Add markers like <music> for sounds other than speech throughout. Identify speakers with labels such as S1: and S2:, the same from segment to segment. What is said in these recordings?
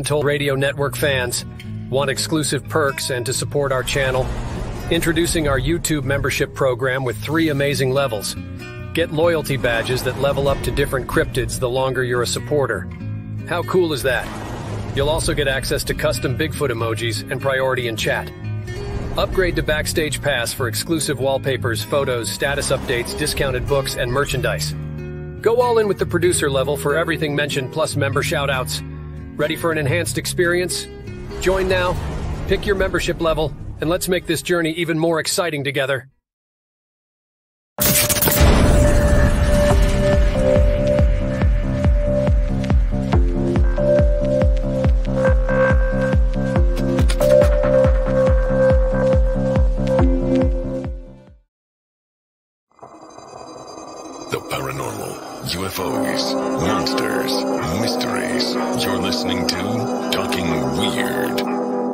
S1: Untold Radio Network fans want exclusive perks and to support our channel, introducing our YouTube membership program with three amazing levels. Get loyalty badges that level up to different cryptids the longer you're a supporter. How cool is that? You'll also get access to custom Bigfoot emojis and priority in chat. Upgrade to Backstage Pass for exclusive wallpapers, photos, status updates, discounted books, and merchandise. Go all in with the producer level for everything mentioned plus member shoutouts. Ready for an enhanced experience? Join now, pick your membership level, and let's make this journey even more exciting together.
S2: UFOs, monsters, mysteries. You're listening to Talking Weird.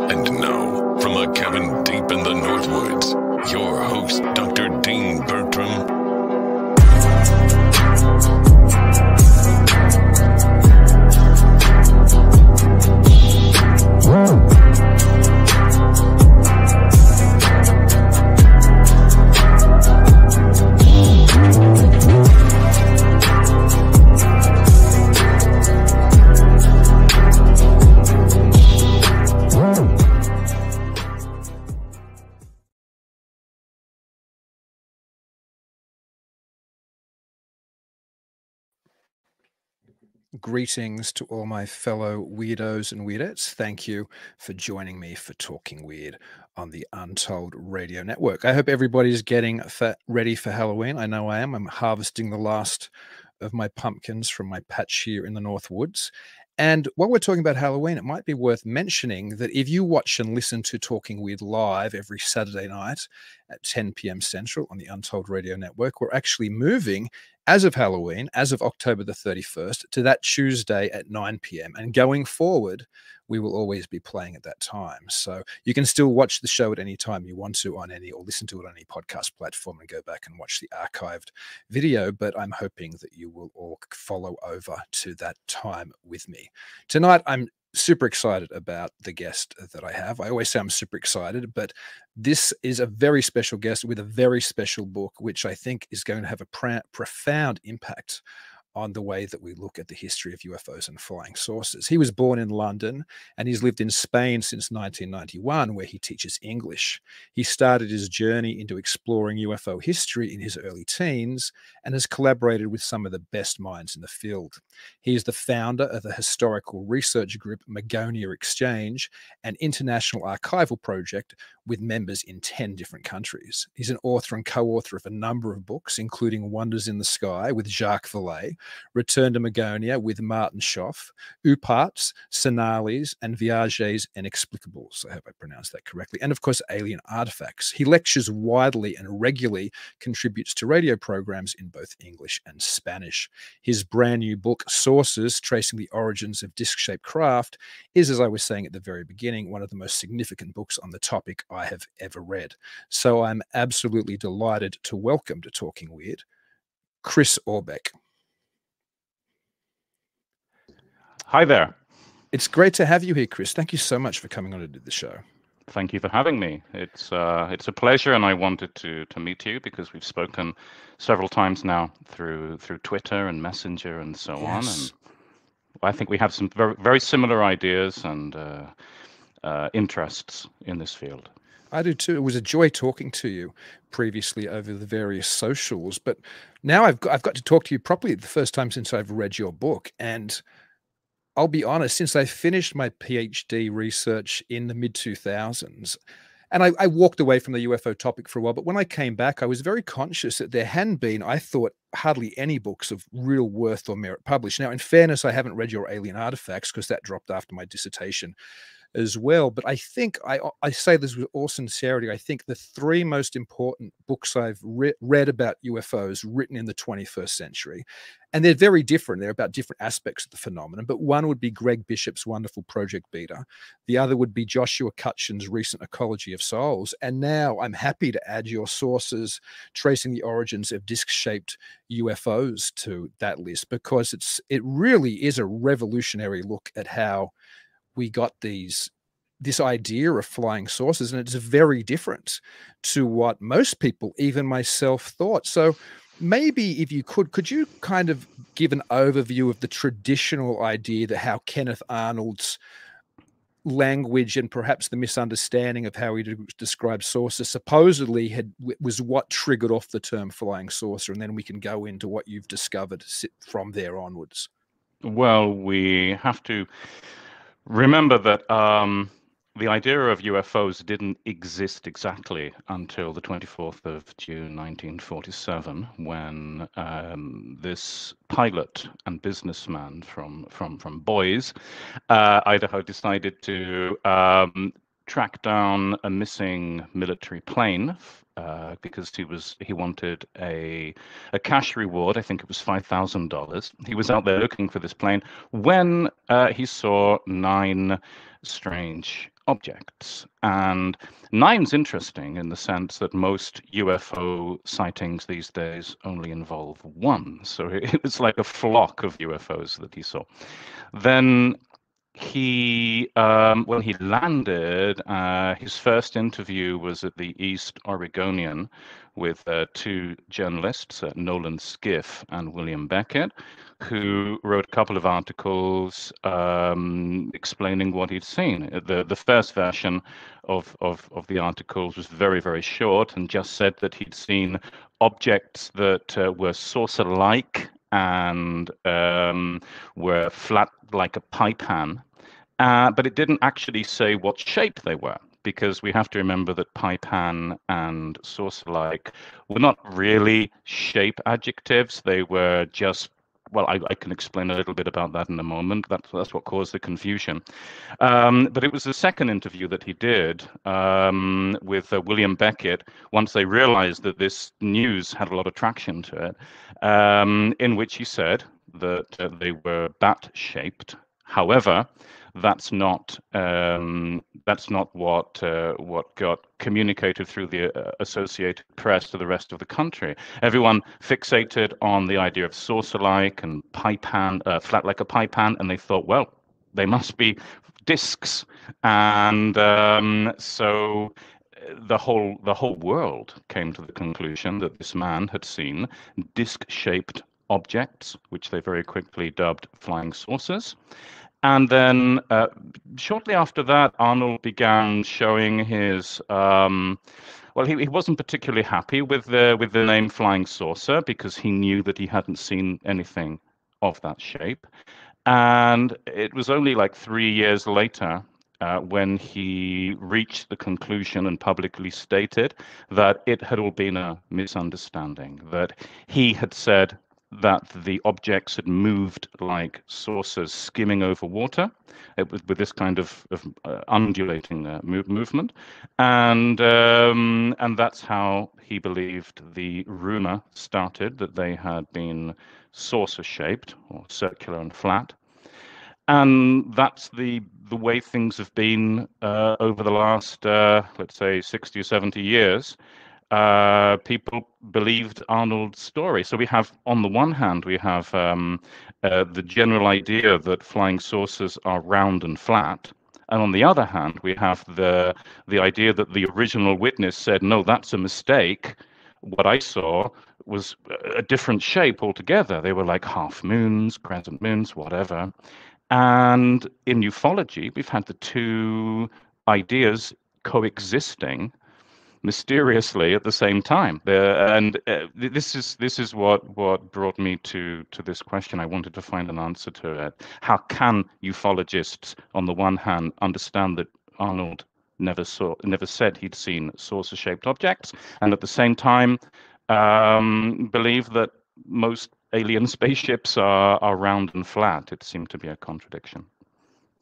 S2: And now, from a cabin deep in the Northwoods, your host, Dr. Dean Bertram.
S3: Greetings to all my fellow weirdos and weirdettes. Thank you for joining me for Talking Weird on the Untold Radio Network. I hope everybody's getting fa- ready for Halloween. I know I am. I'm harvesting the last of my pumpkins from my patch here in the North Woods. And while we're talking about Halloween, it might be worth mentioning that if you watch and listen to Talking Weird live every Saturday night at 10 p.m. Central on the Untold Radio Network, we're actually moving as of Halloween, as of October the 31st, to that Tuesday at 9 p.m. And going forward, we will always be playing at that time. So you can still watch the show at any time you want to on any or listen to it on any podcast platform and go back and watch the archived video. But I'm hoping that you will all follow over to that time with me. Tonight, I'm super excited about the guest that I have. I always say I'm super excited, but this is a very special guest with a very special book, which I think is going to have a pr- profound impact on the way that we look at the history of UFOs and flying saucers. He was born in London and he's lived in Spain since 1991, where he teaches English. He started his journey into exploring UFO history in his early teens and has collaborated with some of the best minds in the field. He is the founder of the historical research group Magonia Exchange, an international archival project with members in 10 different countries. He's an author and co author of a number of books, including Wonders in the Sky with Jacques Vallée, Return to Magonia with Martin Shough, OOPARTs, Señales, and Viajes Inexplicables. I hope I pronounced that correctly. And of course, Alien Artifacts. He lectures widely and regularly contributes to radio programs in both English and Spanish. His brand new book, Saucers Tracing the Origins of Disc Shaped Craft, is, as I was saying at the very beginning, one of the most significant books on the topic I have ever read. So I'm absolutely delighted to welcome to Talking Weird Chris Aubeck.
S4: Hi there.
S3: It's great to have you here, Chris. Thank you so much for coming on to do the show.
S4: Thank you for having me. It's uh, it's a pleasure, and I wanted to to meet you because we've spoken several times now through through Twitter and Messenger and so on.
S3: Yes.
S4: And I think we have some very very similar ideas and uh, uh, interests in this field.
S3: I do too. It was a joy talking to you previously over the various socials, but now I've got, I've got to talk to you properly the first time since I've read your book. And I'll be honest, since I finished my PhD research in the mid 2000s, and I, I, walked away from the UFO topic for a while, but when I came back, I was very conscious that there hadn't been, I thought, hardly any books of real worth or merit published. Now, in fairness, I haven't read your Alien Artifacts because that dropped after my dissertation as well. But I think I, I say this with all sincerity. I think the three most important books I've re- read about UFOs written in the 21st century, and they're very different. They're about different aspects of the phenomenon. But one would be Greg Bishop's wonderful Project Beta. The other would be Joshua Cutchin's recent Ecology of Souls. And now I'm happy to add your Saucers tracing the origins of disc-shaped UFOs to that list because it's it really is a revolutionary look at how we got these this idea of flying saucers, and it's very different to what most people, even myself, thought. So maybe if you could, could you kind of give an overview of the traditional idea that how Kenneth Arnold's language and perhaps the misunderstanding of how he described saucer supposedly had was what triggered off the term flying saucer and then we can go into what you've discovered from there onwards
S4: well we have to remember that um, the idea of UFOs didn't exist exactly until the 24th of June 1947, when um, this pilot and businessman from from from Boise, uh, Idaho, decided to um, track down a missing military plane uh, because he was he wanted a a cash reward. I think it was five thousand dollars. He was out there looking for this plane when uh, he saw nine strange objects. And nine's interesting in the sense that most UFO sightings these days only involve one. So <laughs> it was like a flock of UFOs that he saw. Then he um, when he landed, uh, his first interview was at the East Oregonian with uh, two journalists, uh, Nolan Skiff and William Bequette, who wrote a couple of articles um, explaining what he'd seen. The the first version of, of of the articles was very very short and just said that he'd seen objects that uh, were saucer-like and um, were flat like a pie pan uh, but it didn't actually say what shape they were because we have to remember that pie pan and saucer-like were not really shape adjectives. They were just well, I, I, can explain a little bit about that in a moment. That's that's what caused the confusion. Um, but it was the second interview that he did um, with uh, William Bequette. Once they realized that this news had a lot of traction to it, um, in which he said that uh, they were bat-shaped. However, that's not um, that's not what uh, what got communicated through the uh, Associated Press to the rest of the country. Everyone fixated on the idea of saucer-like and pie pan, uh, flat like a pie pan, and they thought, well, they must be discs, and um, so uh, the whole the whole world came to the conclusion that this man had seen disc-shaped objects, which they very quickly dubbed flying saucers. And then uh, shortly after that, Arnold began showing his. Um, well, he, he wasn't particularly happy with the with the name Flying Saucer because he knew that he hadn't seen anything of that shape. And it was only like three years later uh, when he reached the conclusion and publicly stated that it had all been a misunderstanding, that he had said that the objects had moved like saucers skimming over water it was with this kind of, of uh, undulating uh, move, movement. And um, and that's how he believed the rumor started that they had been saucer shaped or circular and flat. And that's the the way things have been uh, over the last uh, let's say 60 or 70 years uh, people believed Arnold's story. So we have, on the one hand, we have um, uh, the general idea that flying saucers are round and flat. And on the other hand, we have the the idea that the original witness said, "No, that's a mistake. What I saw was a different shape altogether. They were like half moons, crescent moons, whatever." And in ufology, we've had the two ideas coexisting mysteriously at the same time. Uh, and uh, this is this is what what brought me to to this question. I wanted to find an answer to it. How can ufologists, on the one hand, understand that Arnold never saw never said he'd seen saucer-shaped objects, and at the same time um, believe that most alien <laughs> spaceships are, are round and flat? It seemed to be a contradiction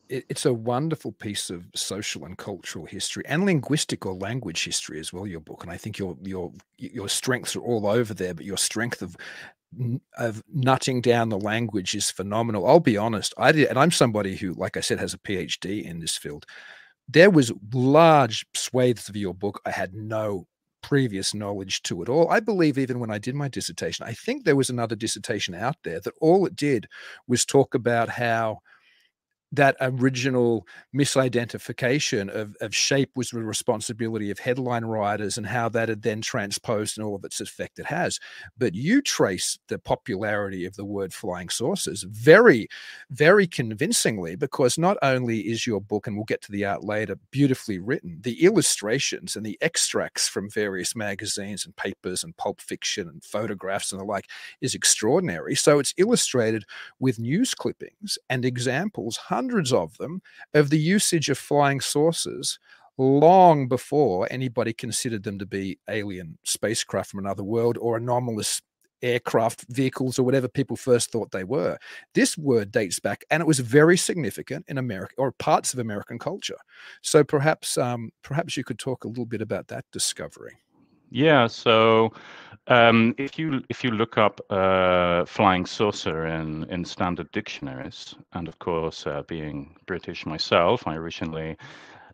S3: it, it's a wonderful piece of social and cultural history and linguistic or language history as well. Your book, and I think your your your strengths are all over there, but your strength of of nutting down the language is phenomenal. I'll be honest, I did, and I'm somebody who, like I said, has a PhD in this field. There was large swathes of your book I had no previous knowledge to it all. I believe even when I did my dissertation, I think there was another dissertation out there that all it did was talk about how that original misidentification of, of shape was the responsibility of headline writers and how that had then transposed and all of its effect it has. But you trace the popularity of the word flying saucers very, very convincingly because not only is your book, and we'll get to the art later, beautifully written, the illustrations and the extracts from various magazines and papers and pulp fiction and photographs and the like is extraordinary. So it's illustrated with news clippings and examples, hundreds of them, of the usage of flying saucers long before anybody considered them to be alien spacecraft from another world or anomalous aircraft vehicles or whatever people first thought they were. This word dates back, and it was very significant in America or parts of American culture. So perhaps, um, perhaps you could talk a little bit about that discovery.
S4: Yeah, so um, if you if you look up uh, flying saucer in in standard dictionaries, and of course, uh, being British myself, I originally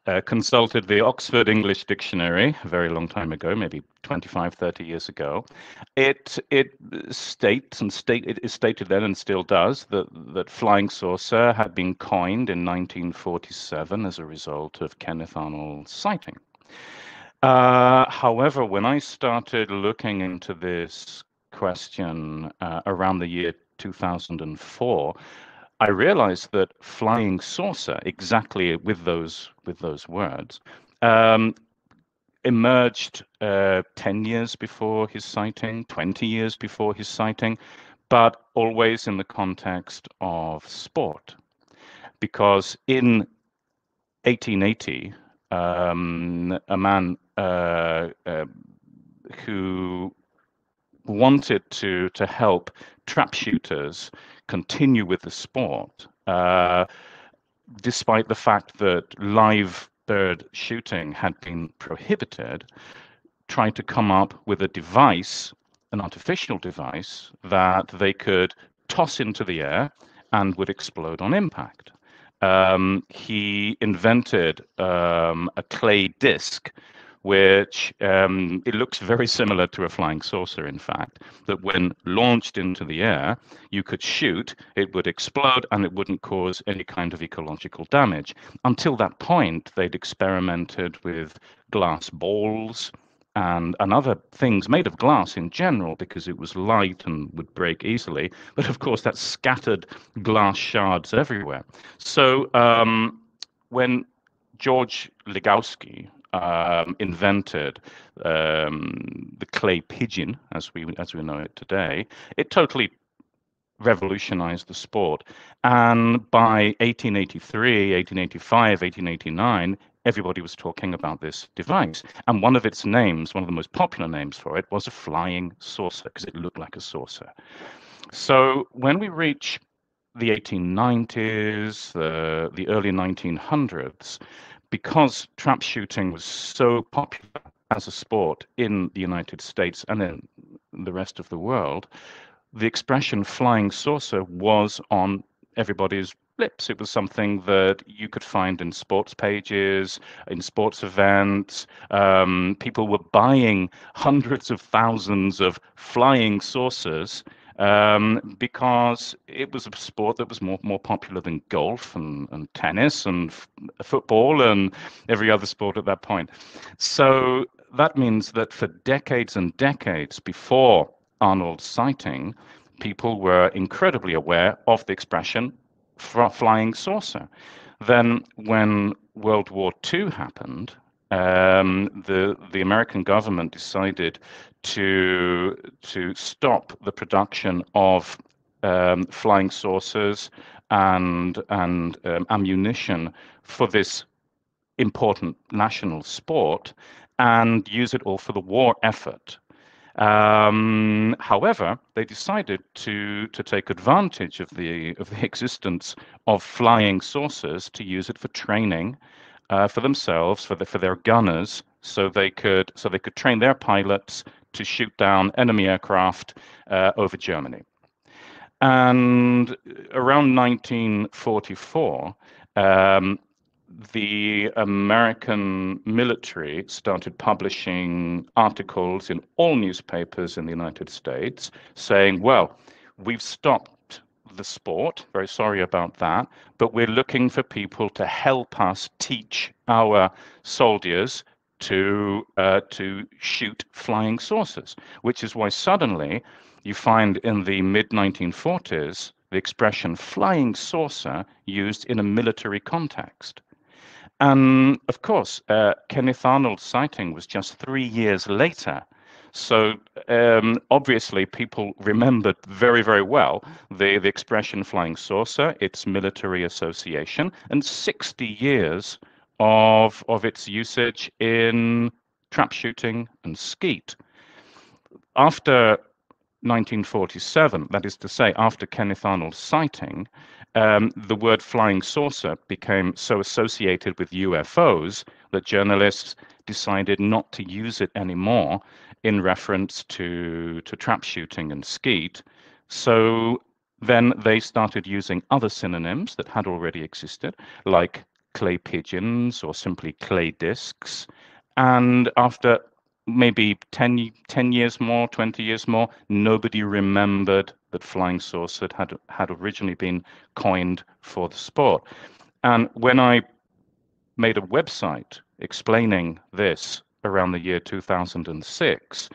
S4: uh, consulted the Oxford English Dictionary a very long time ago, maybe 25, 30 years ago. It it states and state it is stated then and still does that that flying saucer had been coined in 1947 as a result of Kenneth Arnold's sighting. Uh, however, when I started looking into this question uh, around the year 2004, I realized that flying saucer, exactly with those with those words, um, emerged uh, 10 years before his sighting, 20 years before his sighting, but always in the context of sport. Because in 1880, um, a man who wanted to to help trap shooters continue with the sport, uh, despite the fact that live bird shooting had been prohibited, tried to come up with a device, an artificial device that they could toss into the air and would explode on impact. Um, he invented um, a clay disc which um, it looks very similar to a flying saucer, in fact, that when launched into the air, you could shoot, it would explode, and it wouldn't cause any kind of ecological damage. Until that point, they'd experimented with glass balls, and, and other things made of glass in general because it was light and would break easily. But of course, that scattered glass shards everywhere. So um, when George Ligowsky um, invented um, the clay pigeon, as we as we know it today, it totally revolutionized the sport. And by 1883, 1885, 1889, everybody was talking about this device. And one of its names, one of the most popular names for it, was a flying saucer because it looked like a saucer. So when we reach the 1890s, the, the early 1900s, because trap shooting was so popular as a sport in the United States and in the rest of the world, the expression flying saucer was on everybody's lips. It was something that you could find in sports pages, in sports events. Um, people were buying hundreds of thousands of flying saucers um, because it was a sport that was more more popular than golf and, and tennis and football and every other sport at that point. So that means that for decades and decades before Arnold's sighting, people were incredibly aware of the expression flying saucer. Then, when World War II happened, um, the the American government decided to to stop the production of um, flying saucers and and um, ammunition for this important national sport and use it all for the war effort. Um, however, they decided to to take advantage of the of the <laughs> existence of flying saucers to use it for training uh, for themselves, for the, for their gunners, so they could so they could train their pilots to shoot down enemy aircraft uh, over Germany. And around 1944, um, the American military started publishing articles in all newspapers in the United States saying, well, we've stopped the sport. Very sorry about that. But we're looking for people to help us teach our soldiers to uh, to shoot flying saucers, which is why suddenly you find in the mid 1940s the expression flying saucer used in a military context. And of course, uh, Kenneth Arnold's sighting was just three years later. So um, obviously, people remembered very, very well the, the expression flying saucer, its military association, and 60 years of, of its usage in trap shooting and skeet. After 1947, that is to say, after Kenneth Arnold's sighting, um, the word flying saucer became so associated with UFOs that journalists decided not to use it anymore in reference to, to trap shooting and skeet. So then they started using other synonyms that had already existed, like clay pigeons or simply clay discs. And after maybe 10, 10 years more, 20 years more, nobody remembered that flying saucer had, had originally been coined for the sport. And when I made a website explaining this around the year 2006,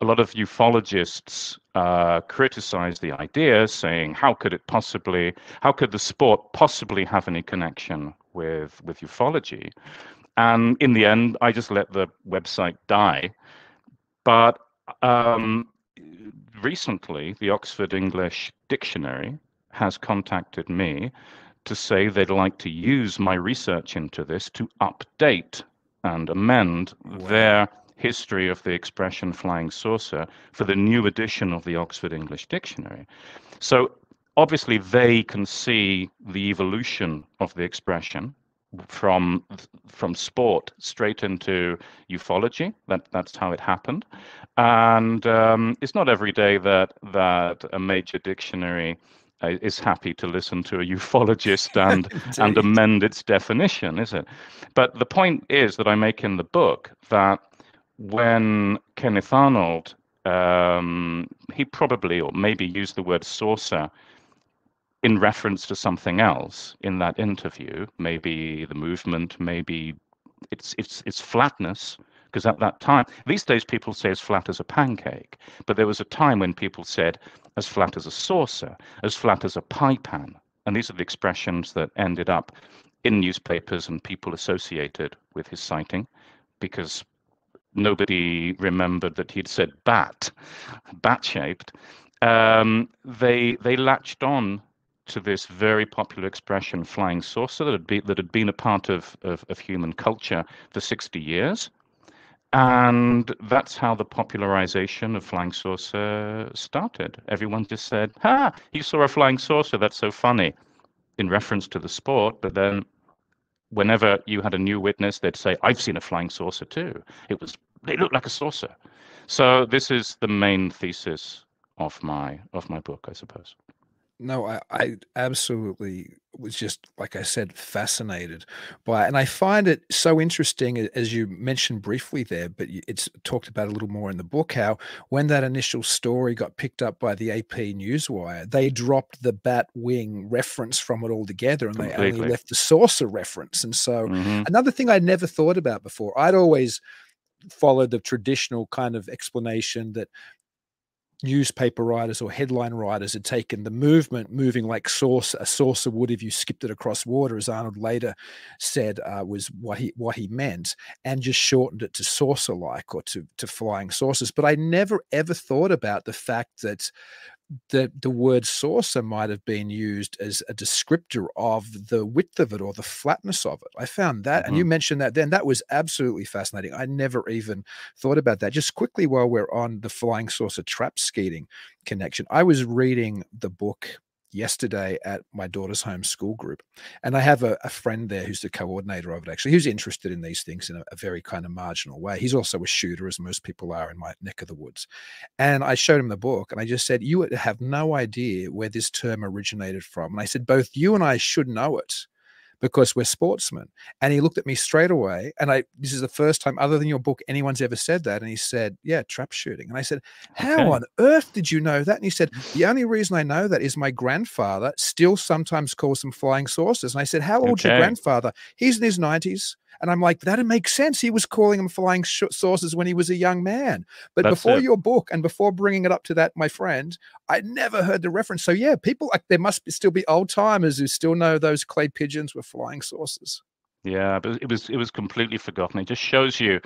S4: a lot of ufologists uh, criticized the idea, saying, "How could it possibly? How could the sport possibly have any connection with with ufology?" And in the end, I just let the website die. But um, recently, the Oxford English Dictionary has contacted me to say they'd like to use my research into this to update and amend wow. their history of the expression flying saucer for the new edition of the Oxford English Dictionary. So obviously, they can see the evolution of the expression from from sport straight into ufology. That that's how it happened, and um, it's not every day that that a major dictionary is happy to listen to a ufologist <laughs> and and amend its definition, is it? But the point is that I make in the book that when Kenneth Arnold um, he probably or maybe used the word saucer in reference to something else in that interview, maybe the movement, maybe its its its flatness, because at that time, these days people say as flat as a pancake, but there was a time when people said as flat as a saucer, as flat as a pie pan, and these are the expressions that ended up in newspapers and people associated with his sighting, because nobody remembered that he'd said bat, bat shaped. Um, they they latched on to this very popular expression, flying saucer, that had, be, that had been a part of, of, of human culture for 60 years. And that's how the popularization of flying saucer started. Everyone just said, Ha, you saw a flying saucer, that's so funny, in reference to the sport. But then whenever you had a new witness, they'd say, I've seen a flying saucer too. It was, they looked like a saucer. So this is the main thesis of my of my book, I suppose.
S3: No, I, I absolutely was just, like I said, fascinated by it. And I find it so interesting, as you mentioned briefly there, but it's talked about a little more in the book, how when that initial story got picked up by the AP Newswire, they dropped the bat wing reference from it altogether and Completely. they only left the saucer reference. And so, mm-hmm. another thing I'd never thought about before, I'd always followed the traditional kind of explanation that newspaper writers or headline writers had taken the movement moving like sauce a saucer would if you skipped it across water as arnold later said uh, was what he what he meant and just shortened it to saucer like or to to flying saucers. But i never ever thought about the fact that the the word saucer might have been used as a descriptor of the width of it or the flatness of it. I found that, mm-hmm. and you mm-hmm. mentioned that then. That was absolutely fascinating. I never even thought about that. Just quickly while we're on the flying saucer trap skeeting connection, I was reading the book yesterday at my daughter's home school group. And I have a, a, friend there who's the coordinator of it, actually, who's interested in these things in a, a, very kind of marginal way. He's also a shooter, as most people are in my neck of the woods. And I showed him the book and I just said, You have no idea where this term originated from. And I said, Both you and I should know it. Because we're sportsmen. And he looked at me straight away. And I, this is the first time, other than your book, anyone's ever said that. And he said, Yeah, trap shooting. And I said, How
S4: Okay.
S3: on earth did you know that? And he said, The only reason I know that is my grandfather still sometimes calls them flying saucers. And I said, How old's your grandfather? He's in his 90s. And I'm like, that'd make sense. He was calling them flying saucers when he was a young man. But
S4: That's
S3: before
S4: it.
S3: your book and before bringing it up to that, my friend, I never heard the reference. So yeah, people like there must be, still be old timers who still know those clay pigeons were flying saucers.
S4: Yeah, but it was it was completely forgotten. It just shows you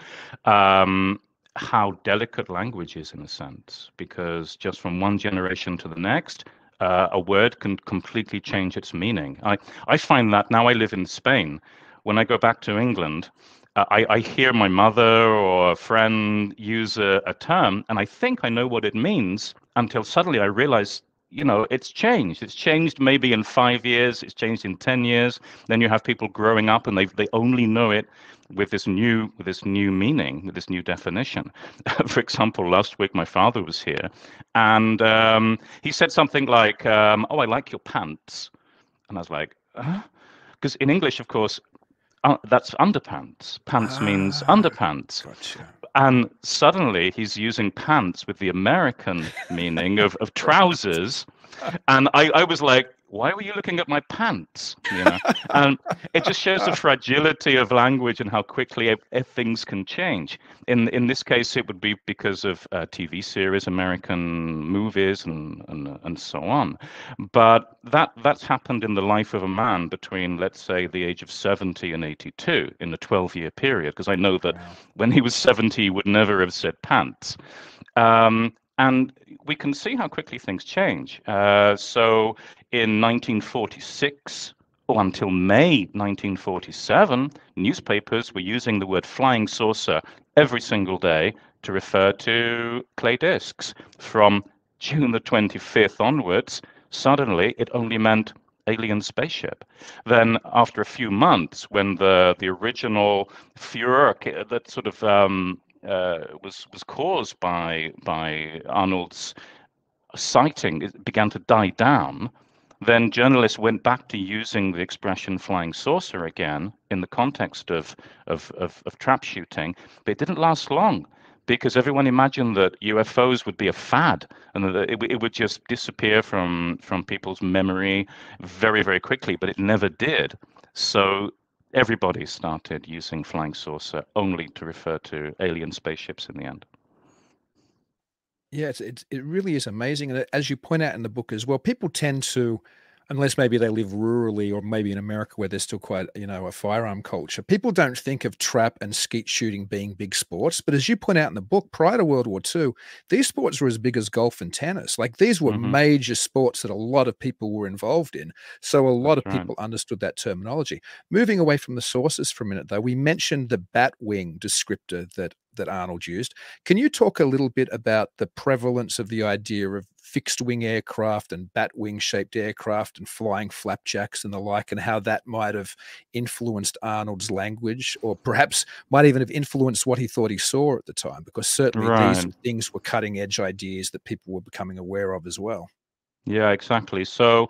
S4: um, how delicate language is in a sense, because just from one generation to the next, uh, a word can completely change its meaning. I I find that now I live in Spain. When I go back to England, uh, I, I hear my mother or a friend use a, a term, and I think I know what it means until suddenly I realize, you know, it's changed. It's changed maybe in five years. It's changed in ten years. Then you have people growing up, and they they only know it with this new with this new meaning, with this new definition. <laughs> For example, last week my father was here, and um, he said something like, um, "Oh, I like your pants," and I was like, because in English, of course. Uh, that's underpants. Pants means
S3: Ah.
S4: underpants
S3: Gotcha.
S4: and suddenly he's using pants with the American meaning of, of trousers. <laughs> And I, I was like, why were you looking at my pants? You know, and it just shows the fragility of language and how quickly if, if things can change. In in this case, it would be because of uh, TV series, American movies, and, and and so on. But that that's happened in the life of a man between, let's say, the age of 70 and 82 in a 12-year period. Because I know that when he was 70, he would never have said pants. Um, and we can see how quickly things change. Uh, so in 1946, or until May 1947, newspapers were using the word flying saucer every single day to refer to clay discs. From June the 25th onwards, suddenly it only meant alien spaceship. Then, after a few months, when the the original furor that sort of um, uh, was was caused by by Arnold's sighting it began to die down, then journalists went back to using the expression flying saucer again in the context of, of, of, of trap shooting, but it didn't last long because everyone imagined that UFOs would be a fad and that it, it would just disappear from, from people's memory very, very quickly, but it never did. So everybody started using flying saucer only to refer to alien spaceships in the end.
S3: Yeah, it really is amazing, and as you point out in the book as well, people tend to, unless maybe they live rurally or maybe in America where there's still quite you know a firearm culture, people don't think of trap and skeet shooting being big sports. But as you point out in the book, prior to World War II, these sports were as big as golf and tennis. Like these were
S4: Mhm.
S3: major sports that a lot of people were involved in. So a lot
S4: That's
S3: of
S4: right.
S3: people understood that terminology. Moving away from the saucers for a minute, though, we mentioned the bat wing descriptor that that Arnold used. Can you talk a little bit about the prevalence of the idea of fixed wing aircraft and bat wing shaped aircraft and flying flapjacks and the like, and how that might have influenced Arnold's language, or perhaps might even have influenced what he thought he saw at the time? Because certainly these things were cutting edge ideas that people were becoming aware of as well.
S4: Yeah, exactly. So,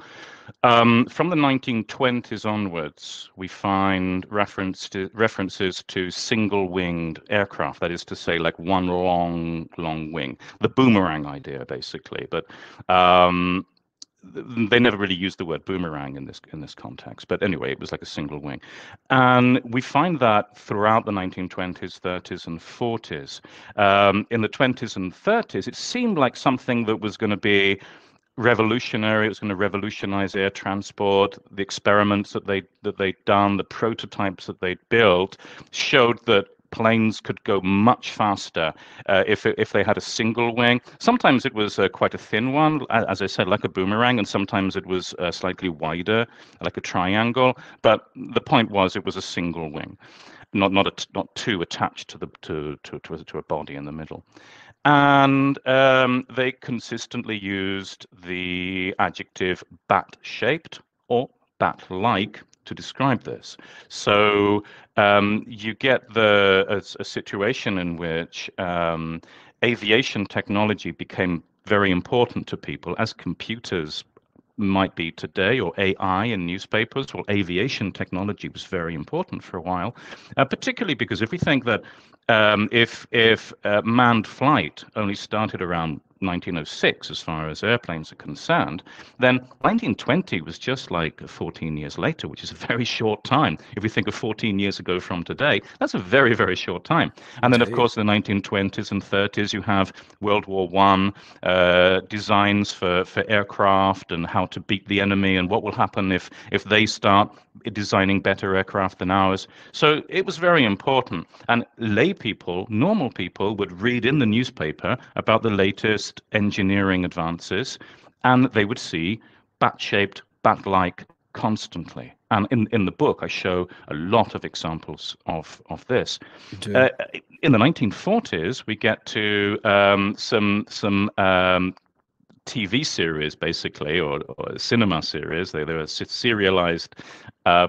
S4: um, from the 1920s onwards, we find reference to, references to single-winged aircraft. That is to say, like one long, long wing, the boomerang idea, basically. But um, they never really used the word boomerang in this in this context. But anyway, it was like a single wing, and we find that throughout the 1920s, 30s, and 40s. Um, in the 20s and 30s, it seemed like something that was going to be revolutionary. It was going to revolutionize air transport. The experiments that they that they'd done, the prototypes that they'd built, showed that planes could go much faster uh, if if they had a single wing. Sometimes it was uh, quite a thin one, as I said, like a boomerang, and sometimes it was uh, slightly wider, like a triangle. But the point was, it was a single wing, not not not two attached to the to to to to a body in the middle and um, they consistently used the adjective bat shaped or bat like to describe this. So um, you get the a, a situation in which um, aviation technology became very important to people as computers might be today, or AI in newspapers. Well, aviation technology was very important for a while, uh, particularly because if we think that um, if if uh, manned flight only started around 1906 as far as airplanes are concerned, then 1920 was just like 14 years later, which is a very short time. If we think of 14 years ago from today, that's a very, very short time. And then, of course, in the 1920s and 30s, you have World War One uh, designs for, for aircraft and how to beat the enemy and what will happen if, if they start designing better aircraft than ours. So it was very important. And lay people, normal people, would read in the newspaper about the latest engineering advances, and they would see bat shaped, bat like constantly. And in, in the book, I show a lot of examples of, of this. Uh, in the 1940s, we get to um, some, some um, TV series, basically, or, or cinema series. They, they were serialized uh,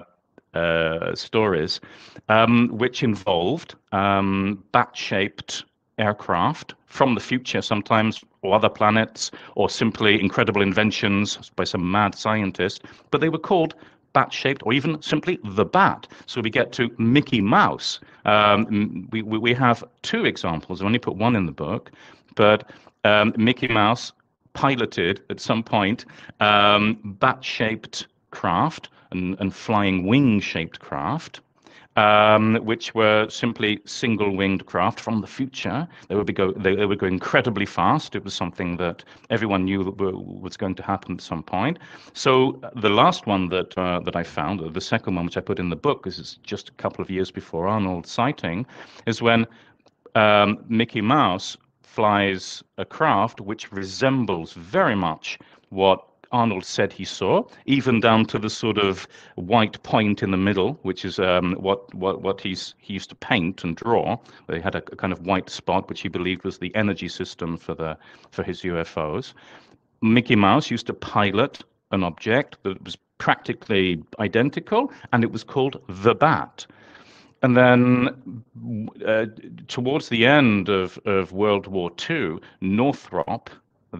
S4: uh, stories, um, which involved um, bat-shaped aircraft from the future, sometimes or other planets, or simply incredible inventions by some mad scientist. But they were called bat-shaped, or even simply the bat. So we get to Mickey Mouse. Um, we, we have two examples. I only put one in the book, but um, Mickey Mouse piloted at some point um, bat-shaped craft and, and flying wing-shaped craft. Um, which were simply single-winged craft from the future. They would be go they, they, would go incredibly fast. It was something that everyone knew that was going to happen at some point. So the last one that uh, that I found, the second one which I put in the book, this is just a couple of years before Arnold's sighting, is when um, Mickey Mouse flies a craft which resembles very much what Arnold said he saw, even down to the sort of white point in the middle, which is um, what what what he's he used to paint and draw. They had a, a, kind of white spot, which he believed was the energy system for the for his UFOs. Mickey Mouse used to pilot an object that was practically identical, and it was called the Bat. And then uh, towards the end of, of World War II, Northrop,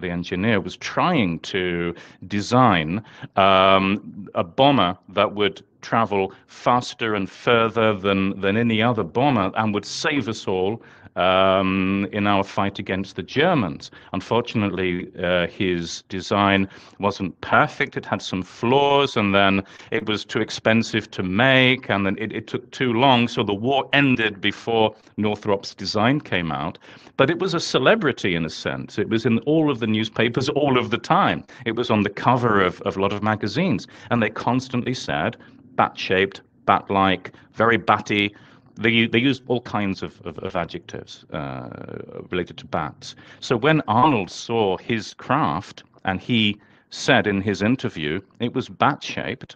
S4: the engineer, was trying to design um, a bomber that would travel faster and further than, than any other bomber and would save us all um, in our fight against the Germans. Unfortunately, uh, his design wasn't perfect. It had some flaws, and then it was too expensive to make, and then it, it took too long. So the war ended before Northrop's design came out. But it was a celebrity in a sense. It was in all of the newspapers all of the time. It was on the cover of, of a lot of magazines, and they constantly said, bat shaped, bat like, very batty they they used all kinds of, of, of adjectives uh, related to bats. So when Arnold saw his craft and he said in his interview it was bat shaped,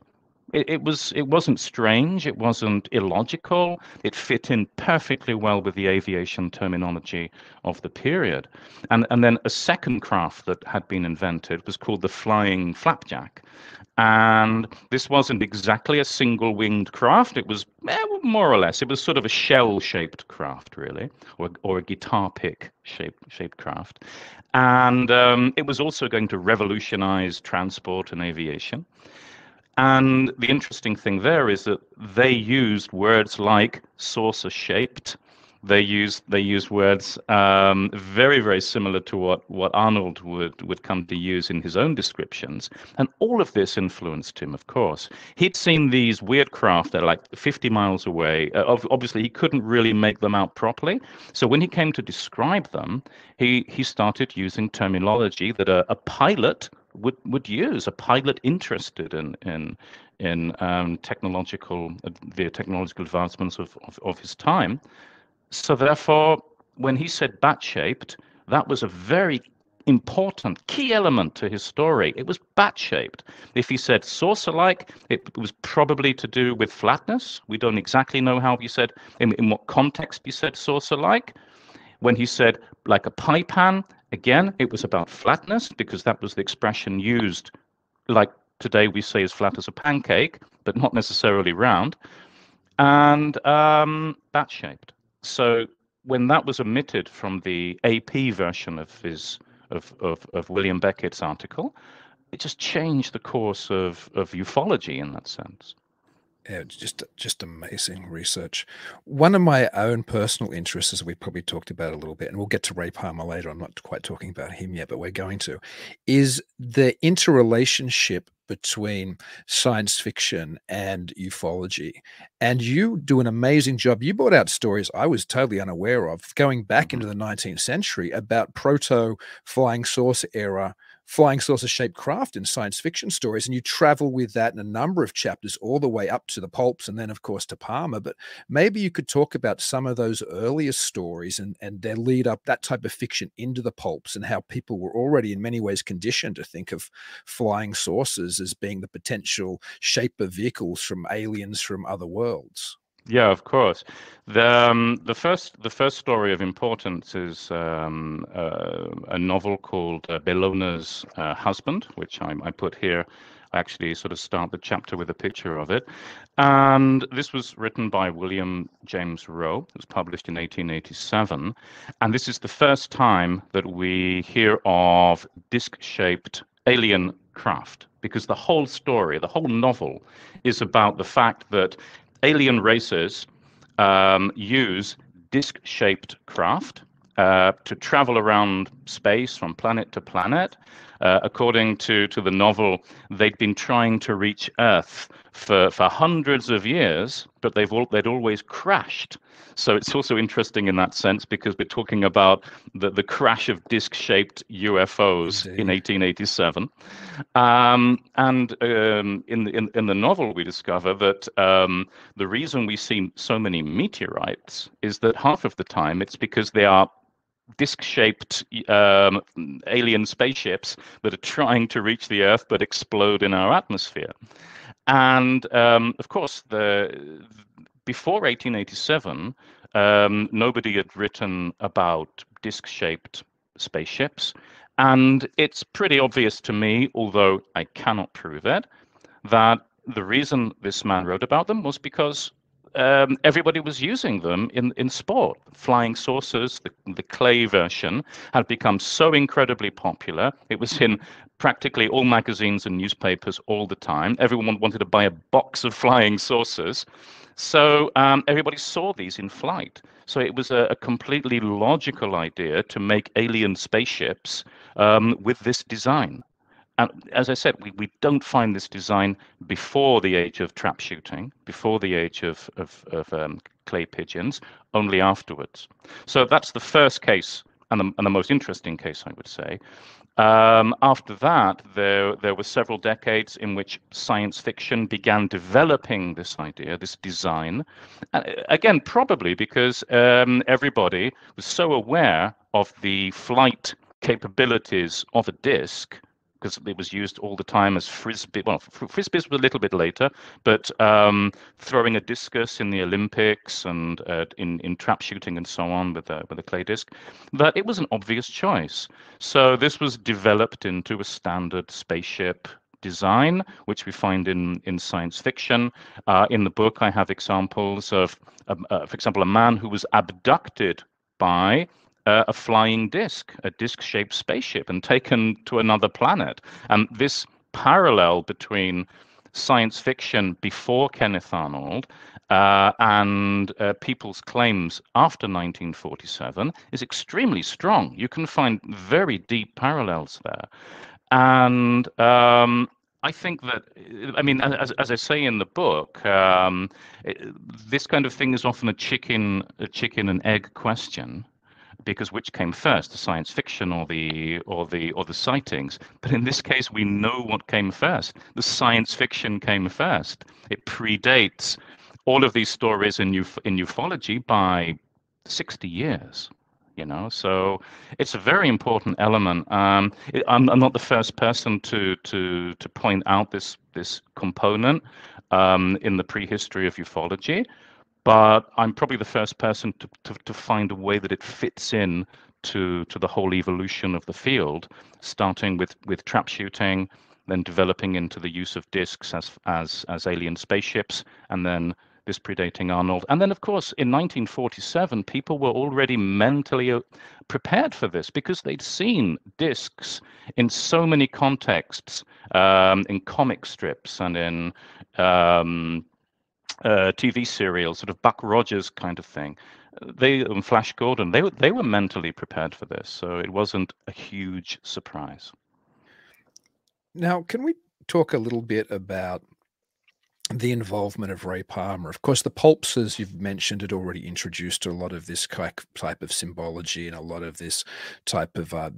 S4: it, it was it wasn't strange, it wasn't illogical, it fit in perfectly well with the aviation terminology of the period. And and then a second craft that had been invented was called the flying flapjack. And this wasn't exactly a single winged craft. It was eh, more or less, it was sort of a shell shaped craft, really, or, or a guitar pick shaped, shaped craft. And um, it was also going to revolutionize transport and aviation. And the interesting thing there is that they used words like saucer shaped they used they use words um, very very similar to what what Arnold would would come to use in his own descriptions, and all of this influenced him. Of course, he'd seen these weird craft that are like 50 miles away. Uh, obviously, he couldn't really make them out properly. So when he came to describe them, he he started using terminology that a, a pilot would would use. A pilot interested in in in um, technological the technological advancements of, of, of his time so therefore, when he said bat-shaped, that was a very important key element to his story. It was bat-shaped. If he said saucer-like, it was probably to do with flatness. We don't exactly know how he said, in, in what context he said saucer-like. When he said like a pie pan, again, it was about flatness because that was the expression used like today we say as flat as a pancake, but not necessarily round, and um, bat-shaped. So when that was omitted from the AP version of his of, of, of William Bequette's article, it just changed the course of, of ufology in that sense.
S3: Yeah, just just amazing research. One of my own personal interests, as we probably talked about a little bit, and we'll get to Ray Palmer later. I'm not quite talking about him yet, but we're going to, is the interrelationship between science fiction and ufology. And you do an amazing job. You brought out stories I was totally unaware of, going back mm-hmm. into the 19th century about proto flying saucer era flying saucer shaped craft in science fiction stories. And you travel with that in a number of chapters, all the way up to the pulps and then, of course, to Palmer. But maybe you could talk about some of those earlier stories and, and their lead up, that type of fiction into the pulps, and how people were already, in many ways, conditioned to think of flying saucers as being the potential shape of vehicles from aliens from other worlds.
S4: Yeah, of course. The um, the first the first story of importance is um, uh, a novel called uh, Bellona's uh, Husband, which I, I, put here. I actually sort of start the chapter with a picture of it, and this was written by William James Roe. It was published in 1887, and this is the first time that we hear of disc-shaped alien craft because the whole story, the whole novel, is about the fact that alien races um, use disc-shaped craft uh, to travel around space from planet to planet. Uh, according to, to the novel, they'd been trying to reach Earth for, for hundreds of years, but they've all, they'd always crashed. So it's also interesting in that sense because we're talking about the, the crash of disc-shaped UFOs Indeed. in 1887. Um, and um, in, the, in, in the novel, we discover that um, the reason we see so many meteorites is that half of the time it's because they are disc-shaped um, alien spaceships that are trying to reach the Earth but explode in our atmosphere. And um, of course, the before 1887, um, nobody had written about disc-shaped spaceships. And it's pretty obvious to me, although I cannot prove it, that the reason this man wrote about them was because um, everybody was using them in, in sport. Flying saucers, the, the clay version, had become so incredibly popular. It was in practically all magazines and newspapers all the time. Everyone wanted to buy a box of flying saucers. So um, everybody saw these in flight. So it was a, a completely logical idea to make alien spaceships um, with this design. And as I said, we, we don't find this design before the age of trap shooting, before the age of, of, of um, clay pigeons, only afterwards. So that's the first case and the, and the most interesting case, I would say. Um, after that, there, there were several decades in which science fiction began developing this idea, this design. Uh, again, probably because um, everybody was so aware of the flight capabilities of a disk because it was used all the time as frisbee. Well, frisbees were a little bit later, but um, throwing a discus in the Olympics and uh, in in trap shooting and so on with a with a clay disc, that it was an obvious choice. So this was developed into a standard spaceship design, which we find in in science fiction. Uh, in the book, I have examples of, um, uh, for example, a man who was abducted by uh, a flying disc, a disc-shaped spaceship, and taken to another planet. And this parallel between science fiction before Kenneth Arnold uh, and uh, people's claims after 1947 is extremely strong. You can find very deep parallels there. And um, I think that, I mean, as, as I say in the book, um, it, this kind of thing is often a chicken, a chicken and egg question because which came first, the science fiction or the or the or the sightings? But in this case, we know what came first. The science fiction came first. It predates all of these stories in uf- in ufology by 60 years you know so it's a very important element um, it, I'm, I'm, not the first person to to to point out this this component um, in the prehistory of ufology but I'm probably the first person to, to, to find a way that it fits in to to the whole evolution of the field, starting with with trap shooting, then developing into the use of discs as as as alien spaceships, and then this predating Arnold. And then, of course, in 1947, people were already mentally uh, prepared for this because they'd seen discs in so many contexts, um, in comic strips and in um, uh, TV serial, sort of Buck Rogers kind of thing. They and Flash Gordon, they were they were mentally prepared for this, so it wasn't a huge surprise.
S3: Now, can we talk a little bit about the involvement of Ray Palmer. Of course, the pulps, as you've mentioned, had already introduced a lot of this type of symbology and a lot of this type of uh,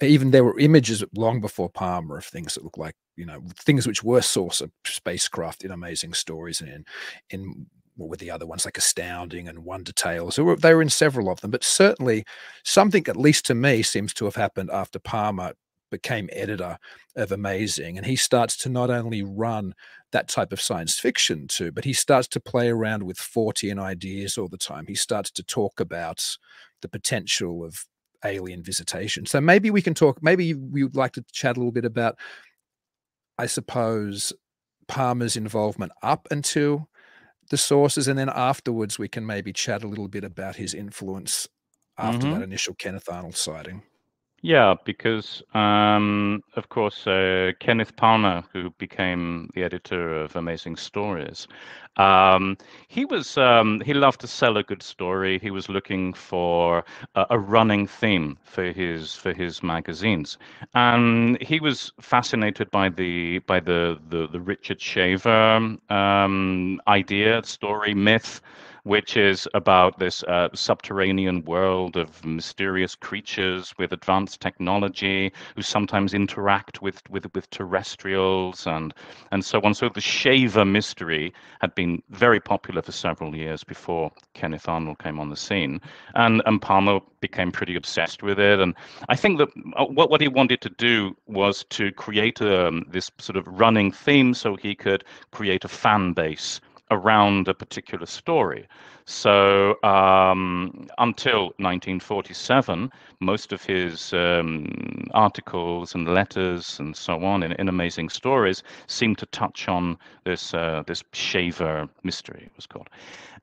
S3: even there were images long before Palmer of things that look like you know things which were source of spacecraft in amazing stories and in in what were the other ones like astounding and wonder tales so they were in several of them but certainly something at least to me seems to have happened after palmer became editor of Amazing, and he starts to not only run that type of science fiction too, but he starts to play around with Fortean ideas all the time. He starts to talk about the potential of alien visitation. So maybe we can talk. Maybe we would like to chat a little bit about, I suppose, Palmer's involvement up until the saucers, and then afterwards we can maybe chat a little bit about his influence after mm -hmm. that initial Kenneth Arnold sighting.
S4: Yeah, because um, of course uh, Kenneth Palmer, who became the editor of Amazing Stories, um, he was um, he loved to sell a good story. He was looking for a, a, running theme for his for his magazines, and he was fascinated by the by the the, the Richard Shaver um, idea, story, myth which is about this uh, subterranean world of mysterious creatures with advanced technology who sometimes interact with, with, with terrestrials and, and so on. So the Shaver mystery had been very popular for several years before Kenneth Arnold came on the scene. And, and Palmer became pretty obsessed with it. And I think that uh, what, what he wanted to do was to create um, this sort of running theme so he could create a fan base around a particular story. So um, until 1947, most of his um, articles and letters and so on in, in, Amazing Stories seemed to touch on this uh, this Shaver mystery. It was called.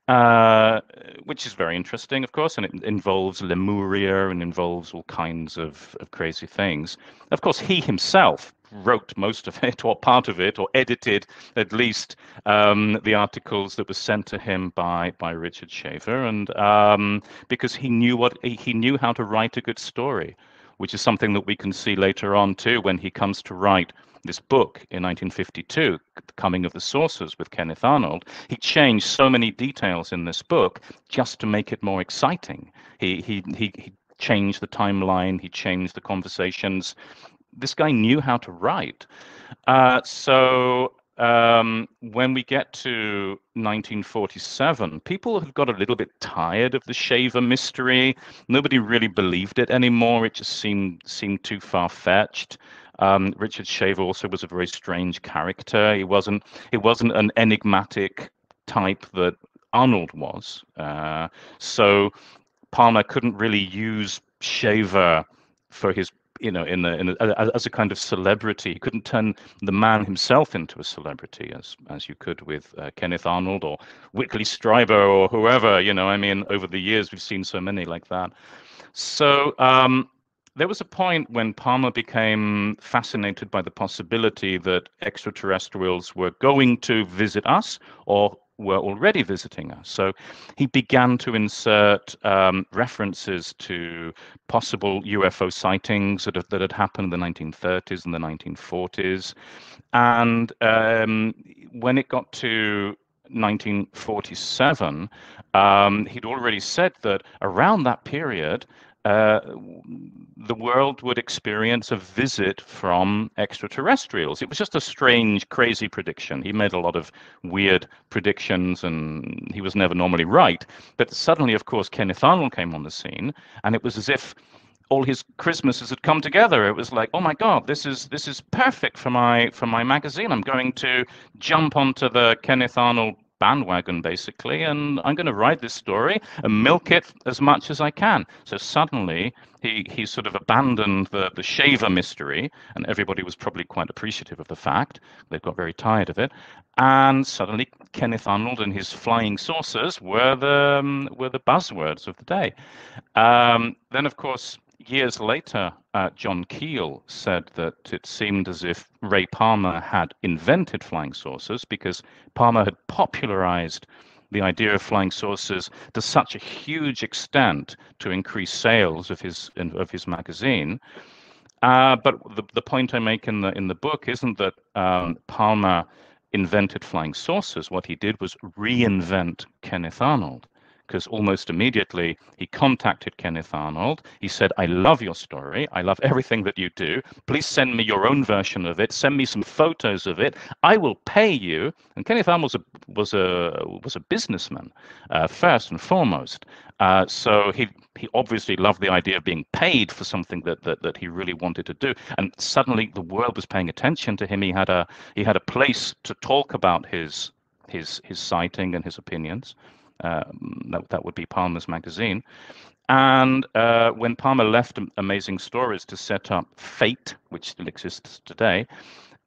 S4: Uh, which is very interesting, of course, and it involves Lemuria and involves all kinds of, of crazy things. Of course, he himself wrote most of it or part of it or edited at least um, the articles that were sent to him by by Richard Shaver and um, because he knew what he knew how to write a good story which is something that we can see later on too when he comes to write this book in 1952 the coming of the saucers with Kenneth Arnold he changed so many details in this book just to make it more exciting he he he, he changed the timeline he changed the conversations this guy knew how to write. Uh, so um, when we get to 1947, people have got a little bit tired of the Shaver mystery. Nobody really believed it anymore. It just seemed seemed too far fetched. Um, Richard Shaver also was a very strange character. He wasn't he wasn't an enigmatic type that Arnold was. Uh, so Palmer couldn't really use Shaver for his you know, in, a, in as a kind of celebrity. He couldn't turn the man himself into a celebrity as as you could with uh, Kenneth Arnold or Whitley Strieber or whoever. You know, I mean, over the years we've seen so many like that. So um, there was a point when Palmer became fascinated by the possibility that extraterrestrials were going to visit us or were already visiting us. So he began to insert um, references to possible UFO sightings that, have, that had happened in the 1930s and the 1940s. And um, when it got to 1947, um, he'd already said that around that period, uh, the world would experience a visit from extraterrestrials. It was just a strange, crazy prediction. He made a lot of weird predictions and he was never normally right. But suddenly, of course, Kenneth Arnold came on the scene, and it was as if all his Christmases had come together. It was like, oh my God, this is this is perfect for my for my magazine. I'm going to jump onto the Kenneth Arnold bandwagon basically, and I'm going to ride this story and milk it as much as I can. So suddenly he he sort of abandoned the the shaver mystery, and everybody was probably quite appreciative of the fact. They got very tired of it, and suddenly Kenneth Arnold and his flying saucers were the um, were the buzzwords of the day. Um, then, of course, years later, uh, John Keel said that it seemed as if Ray Palmer had invented flying saucers because Palmer had popularized the idea of flying saucers to such a huge extent to increase sales of his of his magazine. Uh, but the, the point I make in the in the book isn't that um, Palmer invented flying saucers. What he did was reinvent Kenneth Arnold because almost immediately he contacted Kenneth Arnold. He said, I love your story. I love everything that you do. Please send me your own version of it. Send me some photos of it. I will pay you. And Kenneth Arnold was a, was a, was a businessman, uh, first and foremost. Uh, so he, he obviously loved the idea of being paid for something that, that, that he really wanted to do. And suddenly the world was paying attention to him. He had a, he had a place to talk about his, his, his sighting and his opinions. Um, that, that would be Palmer's magazine. And uh, when Palmer left Amazing Stories to set up Fate, which still exists today,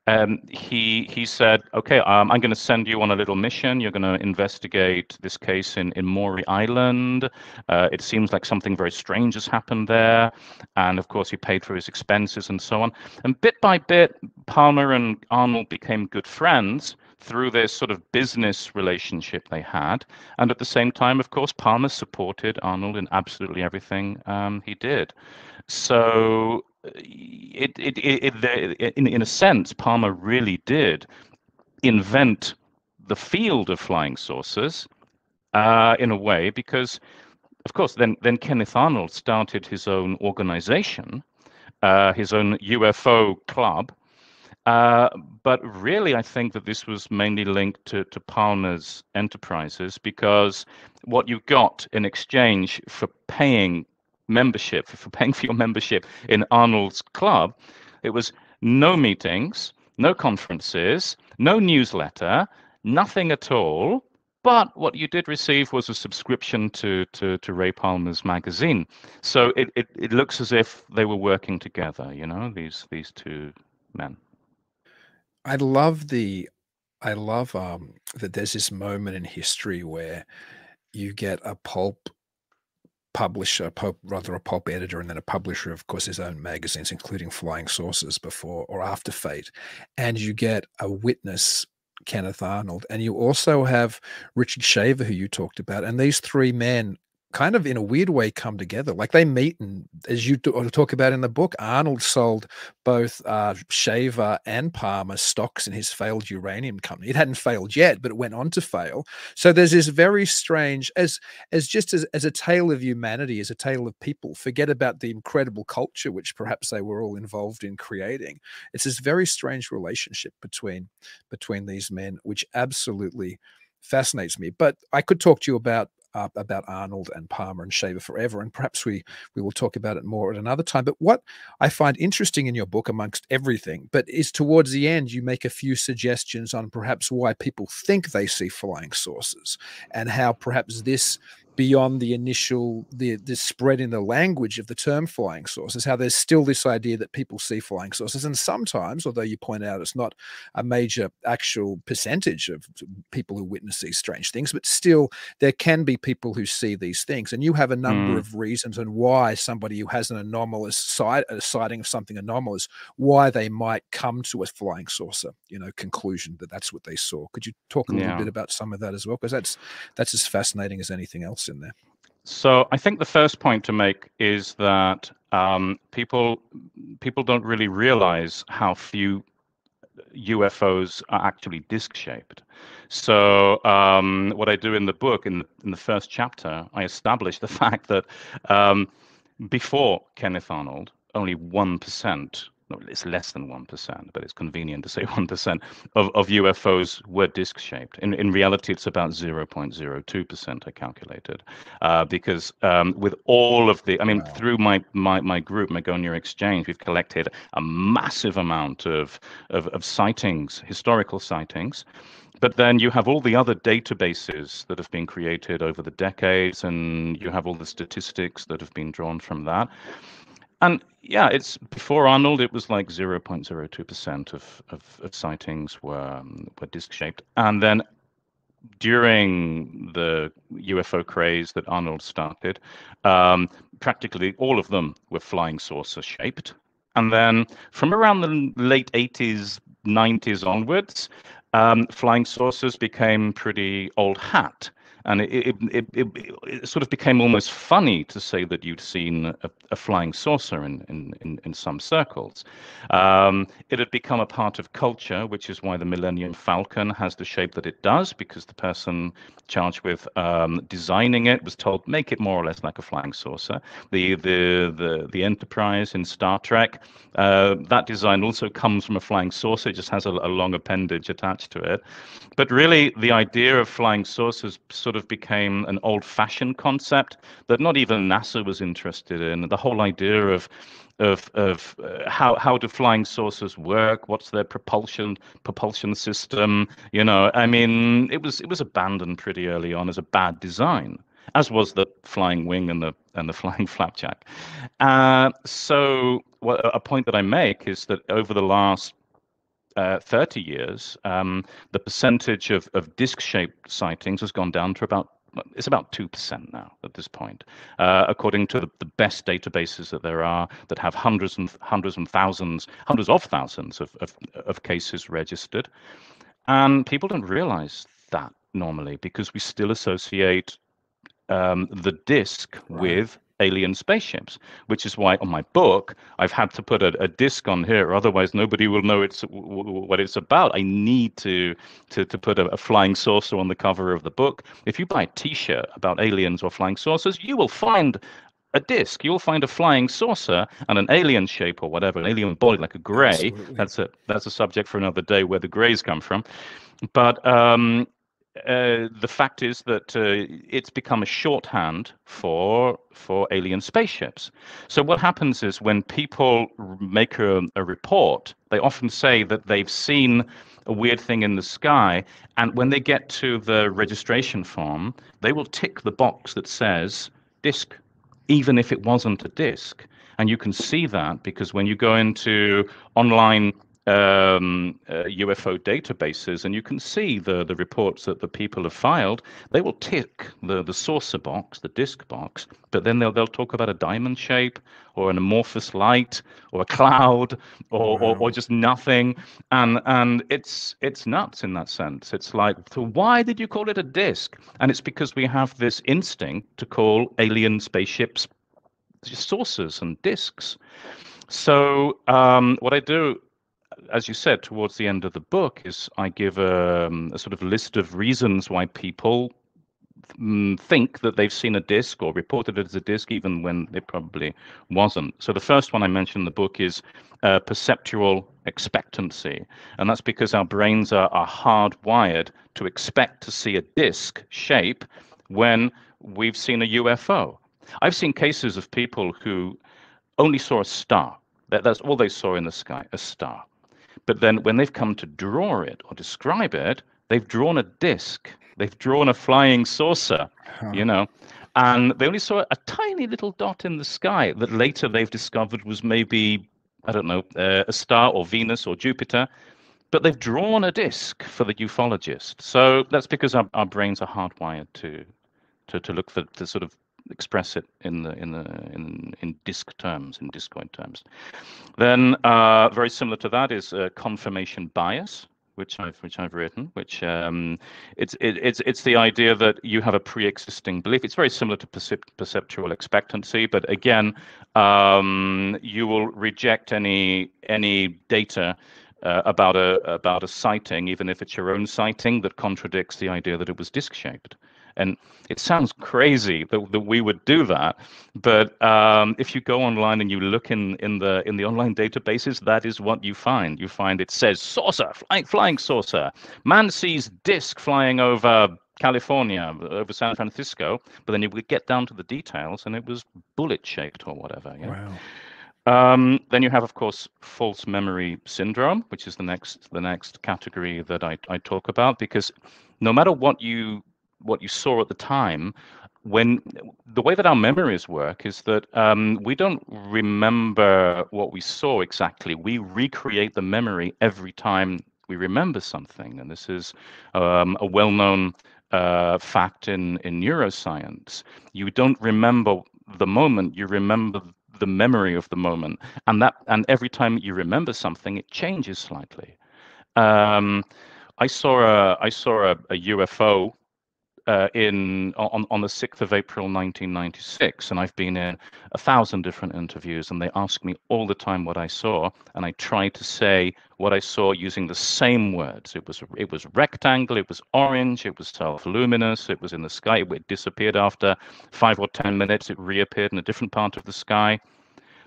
S4: um, he he said, "Okay, um, I'm going to send you on a little mission. You're going to investigate this case in in Maury Island. Uh, it seems like something very strange has happened there, and of course, he paid for his expenses and so on. And bit by bit, Palmer and Arnold became good friends." Through this sort of business relationship they had. And at the same time, of course, Palmer supported Arnold in absolutely everything um, he did. So it, it, it, it, in, in a sense, Palmer really did invent the field of flying saucers uh, in a way because, of course, then, then Kenneth Arnold started his own organization, uh, his own UFO club, uh, but really, I think that this was mainly linked to, to Palmer's enterprises because what you got in exchange for paying membership, <laughs> for paying for your membership in Arnold's club, it was no meetings, no conferences, no newsletter, nothing at all. But what you did receive was a subscription to, to, to Ray Palmer's magazine. So it, it, it looks as if they were working together, you know, these these two men.
S3: I love the I love um, that there's this moment in history where you get a pulp publisher, pulp, rather a pulp editor, and then a publisher, of course, his own magazines, including Flying Saucers before or after Fate, and you get a witness. Kenneth Arnold, and you also have Richard Shaver, who you talked about, and these three men kind of in a weird way come together. Like they meet, and as you talk about in the book, Arnold sold both uh, Shaver and Palmer stocks in his failed uranium company. It hadn't failed yet, but it went on to fail. So there's this very strange, as as just as, as a tale of humanity, as a tale of people. Forget about the incredible culture which perhaps they were all involved in creating. It's this very strange relationship between between these men, which absolutely fascinates me. But I could talk to you about about Arnold and Palmer and Shaver forever, and perhaps we we will talk about it more at another time. But what I find interesting in your book, amongst everything, but is towards the end you make a few suggestions on perhaps why people think they see flying saucers, and how perhaps this beyond the initial the the spread in the language of the term flying saucers how there's still this idea that people see flying saucers. And sometimes although you point out it's not a major actual percentage of people who witness these strange things but still there can be people who see these things. And you have a number mm. of reasons and why somebody who has an anomalous sight a sighting of something anomalous why they might come to a flying saucer you know conclusion that that's what they saw. Could you talk a little yeah. bit about some of that as well? Because that's that's as fascinating as anything else in there?
S4: So I think the first point to make is that um, people people don't really realize how few UFOs are actually disc shaped. So um, what I do in the book, in the, in the first chapter, I establish the <laughs> fact that um, before Kenneth Arnold, only one percent it's less than 1%, but it's convenient to say <laughs> 1% of, of UFOs were disc shaped. In, in reality, it's about 0.02%, I calculated. Uh, because um, with all of the, I mean, wow. through my, my, my group, Magonia Exchange, we've collected a massive amount of, of, of sightings, historical sightings. But then you have all the other databases that have been created over the decades, and you have all the statistics that have been drawn from that. And yeah, it's before Arnold, it was like 0.02% of, of, of sightings were, um, were disc shaped. And then during the UFO craze that Arnold started, um, practically all of them were flying saucer shaped. And then from around the late 80s, 90s onwards, um, flying saucers became pretty old hat and it, it, it, it, it sort of became almost funny to say that you'd seen a, a flying saucer in, in, in, in some circles. Um, it had become a part of culture, which is why the Millennium Falcon has the shape that it does, because the person charged with um, designing it was told make it more or less like a flying saucer. The the the, the Enterprise in Star Trek, uh, that design also comes from a flying saucer. It just has a, a long appendage attached to it. But really, the idea of flying saucers sort of became an old-fashioned concept that not even NASA was interested in. The whole idea of of of uh, how how do flying saucers work? What's their propulsion propulsion system? You know, I mean, it was it was abandoned pretty early on as a bad design, as was the flying wing and the and the <laughs> flying flapjack. Uh, so, what, a point that I make is that over the last uh, 30 years, um, the percentage of, of disc-shaped sightings has gone down to about it's about 2% now at this point, uh, according to the, the, best databases that there are that have hundreds and hundreds and thousands, hundreds of thousands of, of, of cases registered. And people don't realize that normally because we still associate um, the disk right. with alien spaceships, which is why on my book I've had to put a, a disc on here, otherwise nobody will know it's what it's about. I need to to to put a, a, flying saucer on the cover of the book. If you buy a T-shirt about aliens or flying saucers, you will find a disc. You'll find a flying saucer and an alien shape or whatever, an alien body like a gray. Absolutely. That's a that's a subject for another day where the grays come from. But um, uh, the fact is that uh, it's become a shorthand for for alien spaceships. So what happens is when people make a, a report, they often say that they've seen a weird thing in the sky, and when they get to the registration form, they will tick the box that says disk, even if it wasn't a disk. And you can see that because when you go into online um, uh, UFO databases, and you can see the, the reports that the people have filed. They will tick the, the saucer box, the disk box, but then they'll, they'll talk about a diamond shape or an amorphous light or a cloud or, wow. or, or, just nothing. And, and it's, it's nuts in that sense. It's like, so why did you call it a disk? And it's because we have this instinct to call alien spaceships saucers and disks. So um, what I do as you said, towards the end of the book, is I give a, um, a sort of list of reasons why people mm, think that they've seen a disc or reported it as a disc, even when it probably wasn't. So the first one I mentioned in the book is uh, perceptual expectancy, and that's because our brains are, are hardwired to expect to see a disc shape when we've seen a UFO. I've seen cases of people who only saw a star. That, that's all they saw in the sky, a star. But then when they've come to draw it or describe it, they've drawn a disc, they've drawn a flying saucer, huh. you know, and they only saw a tiny little dot in the sky that later they've discovered was maybe, I don't know, uh, a star or Venus or Jupiter. But they've drawn a disc for the ufologist. So that's because our, our brains are hardwired to, to, to look for, the sort of express it in the in the in in disk terms in discoid terms then uh, very similar to that is uh, confirmation bias which I've which I've written, which um, it's it, it's it's the idea that you have a pre-existing belief. It's very similar to percep- perceptual expectancy, but again, um, you will reject any any data uh, about a about a sighting, even if it's your own sighting that contradicts the idea that it was disc shaped. And it sounds crazy that, that we would do that, but um, if you go online and you look in, in the in the online databases, that is what you find. You find it says saucer, flying, flying saucer. Man sees disc flying over California, over San Francisco, but then you would get down to the details and it was bullet shaped or whatever.
S3: Wow.
S4: Um, then you have, of course, false memory syndrome, which is the next the next category that I, I talk about. Because no matter what you what you saw at the time, when the way that our memories work is that um, we don't remember what we saw exactly. We recreate the memory every time we remember something, and this is um, a well-known uh, fact in in neuroscience. You don't remember the moment; you remember the memory of the moment, and that and every time you remember something, it changes slightly. Um, I saw a I saw a, a UFO uh, in on, on the 6th of April 1996, and I've been in a thousand different interviews, and they ask me all the time what I saw, and I try to say what I saw using the same words. It was it was rectangle, it was orange, it was self-luminous, it was in the sky. It disappeared after five or ten minutes. It reappeared in a different part of the sky.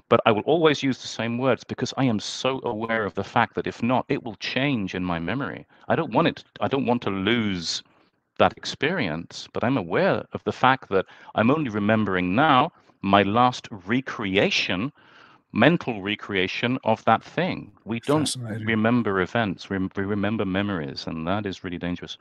S4: But I will always use the same words because I am so aware of the fact that if not, it will change in my memory. I don't want it. I don't want to lose that experience, but I'm aware of the fact that I'm only remembering now my last recreation, mental recreation of that thing. We don't remember events, we, we, remember memories, and that is really dangerous.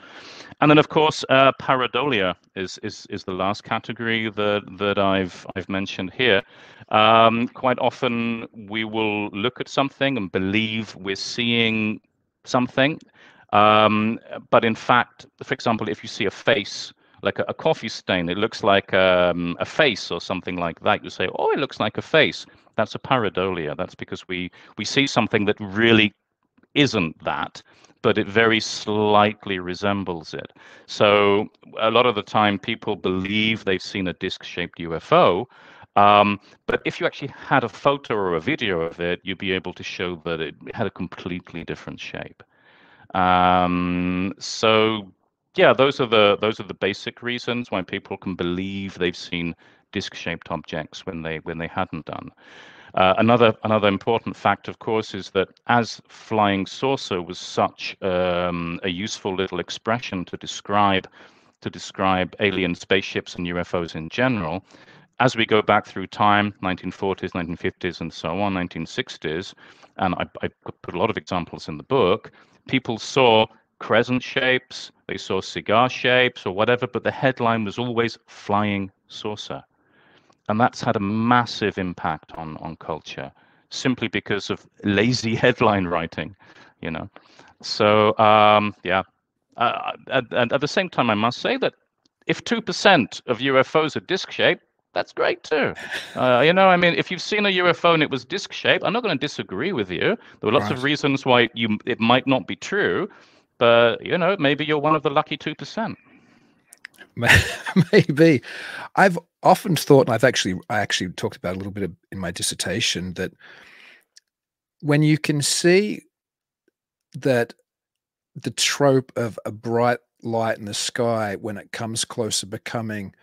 S4: And then, of course, uh, pareidolia is, is is the last category that that I've I've mentioned here. Um, quite often, we will look at something and believe we're seeing something um, but in fact, for example, if you see a face, like a, a coffee stain, it looks like um, a face or something like that. You say, "Oh, it looks like a face." That's a pareidolia. That's because we we see something that really isn't that, but it very slightly resembles it. So a lot of the time, people believe they've seen a disc-shaped UFO. Um, but if you actually had a photo or a video of it, you'd be able to show that it had a completely different shape. Um, so yeah, those are the those are the basic reasons why people can believe they've seen disc-shaped objects when they when they hadn't done. Uh, another another important fact, of course, is that as flying saucer was such um, a useful little expression to describe to describe alien spaceships and UFOs in general, as we go back through time, 1940s, 1950s, and so on, 1960s, and I, I put a lot of examples in the book, people saw crescent shapes, they saw cigar shapes or whatever, but the headline was always flying saucer. And that's had a massive impact on, on culture simply because of lazy <laughs> headline writing, you know. So, um, yeah. Uh, and at the same time, I must say that if 2% of UFOs are disc shaped, that's great too. Uh, you know, I mean, if you've seen a UFO and it was disc shaped, I'm not going to disagree with you. There were lots right. of reasons why you it might not be true, but you know, maybe you're one of the lucky two percent. <laughs>
S3: maybe. I've often thought, and I've actually I actually talked about a little bit in my dissertation that when you can see that the trope of a bright light in the sky when it comes closer becoming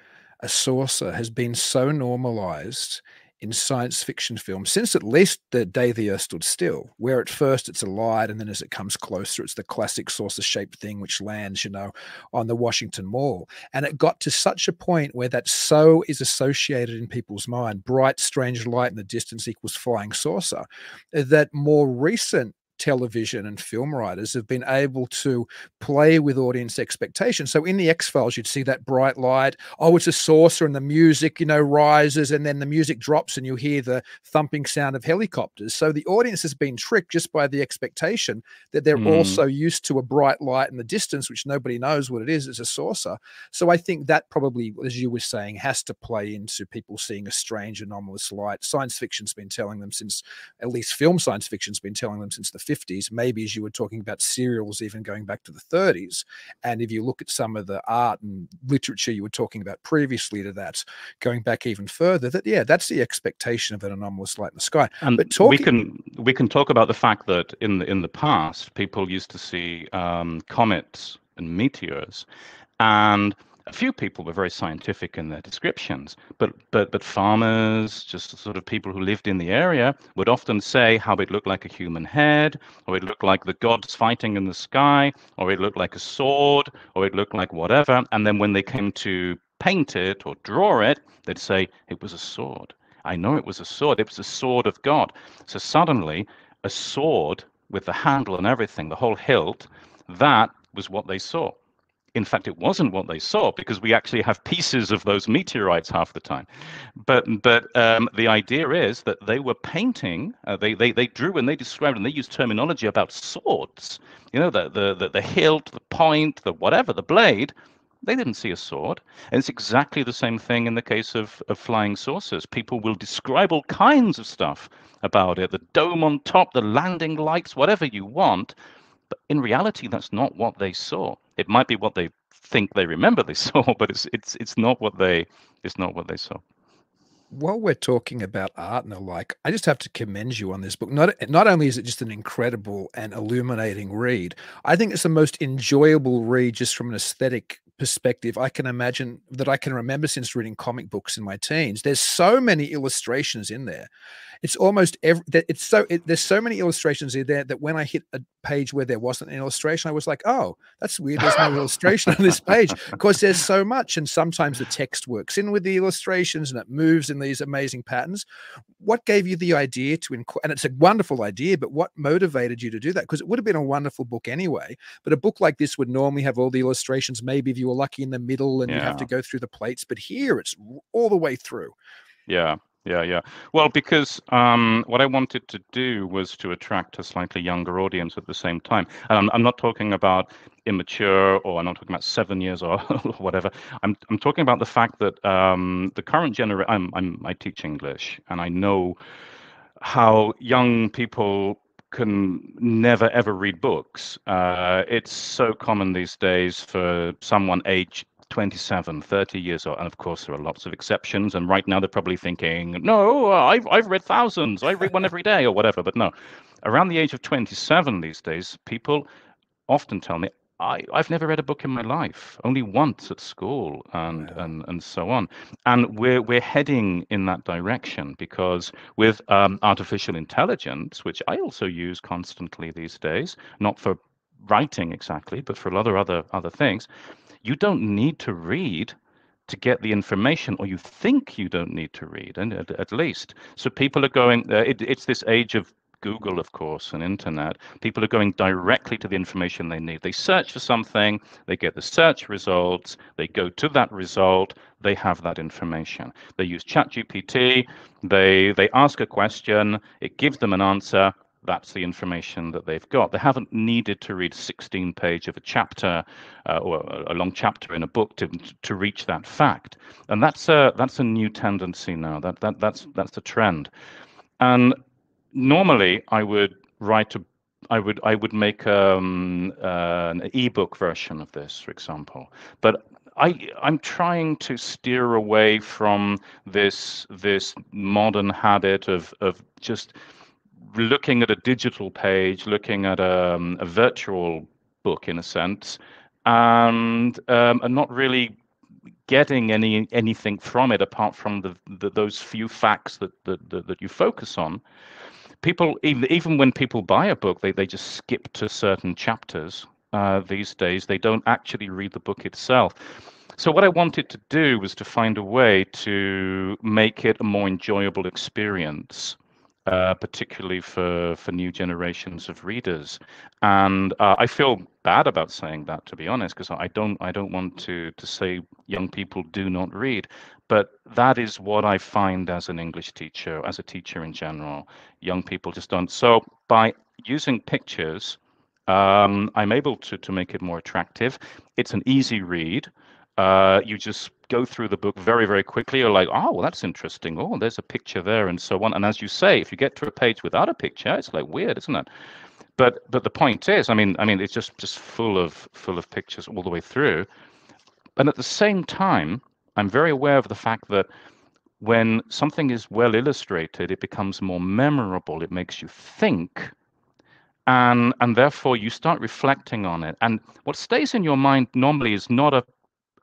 S3: a saucer has been so normalized in science fiction films since at least the day the earth stood still where at first it's a light and then as it comes closer it's the classic saucer shaped thing which lands you know on the washington mall. And it got to such a point where that so is associated in people's mind bright strange light in the distance equals flying saucer that more recent television and film writers have been able to play with audience expectations. So in the X Files, you'd see that bright light. Oh, it's a saucer, and the music, you know, rises, and then the music drops, and you hear the thumping sound of helicopters. So the audience has been tricked just by the expectation that they're mm. also used to a bright light in the distance, which nobody knows what it is. It's a saucer. So I think that probably, as you were saying, has to play into people seeing a strange, anomalous light. Science fiction's been telling them since, at least film science fiction's been telling them since the 50s, maybe as you were talking about serials, even going back to the 30s. And if you look at some of the art and literature you were talking about previously to that, going back even further, that yeah, that's the expectation of an anomalous light in the sky.
S4: And but talking, we can we can talk about the fact that in the in the past, people used to see um, comets and meteors, and a few people were very scientific in their descriptions, but but but farmers, just sort of people who lived in the area, would often say how it looked like a human head, or it looked like the gods fighting in the sky, or it looked like a sword, or it looked like whatever. And then when they came to paint it or draw it, they'd say it was a sword. I know it was a sword. It was a sword of God. So suddenly, a sword with the handle and everything, the whole hilt, that was what they saw. In fact, it wasn't what they saw because we actually have pieces of those meteorites half the time. But but um, the idea is that they were painting. Uh, they they they drew and they described and they used terminology about swords. You know, the the the, the hilt, the point, the whatever, the blade. They didn't see a sword. And it's exactly the same thing in the case of, of flying saucers. People will describe all kinds of stuff about it the dome on top, the landing lights, whatever you want. But in reality, that's not what they saw. It might be what they think they remember they <laughs> saw, but it's it's it's not what they it's not what they saw
S3: while we're talking about art and the like, I just have to commend you on this book. Not not only is it just an incredible and illuminating read, I think it's the most enjoyable read just from an aesthetic perspective I can imagine that I can remember since reading comic books in my teens. There's so many illustrations in there it's almost every it's so it, there's so many illustrations in there that when I hit a page where there wasn't an illustration, I was like, oh, that's weird. There's no <laughs> illustration on this page because there's so much, and sometimes the text works in with the illustrations and it moves in these amazing patterns. What gave you the idea to include? And it's a wonderful idea, but what motivated you to do that? Because it would have been a wonderful book anyway. But a book like this would normally have all the illustrations. Maybe if you were lucky in the middle and yeah. you have to go through the plates, but here it's all the way through.
S4: Yeah, yeah, yeah. Well, because um, what I wanted to do was to attract a slightly younger audience at the same time. And I'm, I'm not talking about immature or I'm not talking about seven years or <laughs> whatever. I'm, I'm talking about the fact that um, the current generation, I'm, I'm, I teach English and I know how young people can never ever read books. Uh, it's so common these days for someone age 27, 30 years old. And of course, there are lots of exceptions. And right now, they're probably thinking, no, I've, I've read thousands. I read one every day or whatever. But no, around the age of 27 these days, people often tell me, I, I've never read a book in my life, only once at school and, and, and so on. And we're, we're heading in that direction because with um, artificial intelligence, which I also use constantly these days, not for writing exactly, but for a lot of other, other things, you don't need to read to get the information, or you think you don't need to read, and at, at least. So people are going. Uh, it, it's this age of Google, of course, and internet. People are going directly to the information they need. They search for something, they get the search results, they go to that result, they have that information. They use ChatGPT, they they ask a question, it gives them an answer, that's the information that they've got. They haven't needed to read 16 page of a chapter uh, or a long chapter in a book to to reach that fact. And that's a that's a new tendency now. That that that's that's a trend. And normally I would write a I would I would make um, uh, an ebook version of this, for example. But I I'm trying to steer away from this this modern habit of of just looking at a digital page, looking at a, um, a virtual book in a sense, and um, and not really getting any anything from it apart from the, the those few facts that, that that, that you focus on. People even even when people buy a book, they, they just skip to certain chapters. Uh, these days, they don't actually read the book itself. So what I wanted to do was to find a way to make it a more enjoyable experience uh, particularly for for new generations of readers. And uh, I feel bad about saying that, to be honest, because I don't I don't want to to say young people do not read, but that is what I find as an English teacher, as a teacher in general. Young people just don't. So by using pictures. Um, I'm able to to make it more attractive. It's an easy read. Uh, you just go through the book very, very quickly. You're like, oh, well, that's interesting. Oh, there's a picture there, and so on. And as you say, if you get to a page without a picture, it's like weird, isn't it? But but the point is, I mean, I mean, it's just just full of full of pictures all the way through. And at the same time, I'm very aware of the fact that when something is well illustrated, it becomes more memorable. It makes you think and and therefore you start reflecting on it and what stays in your mind normally is not a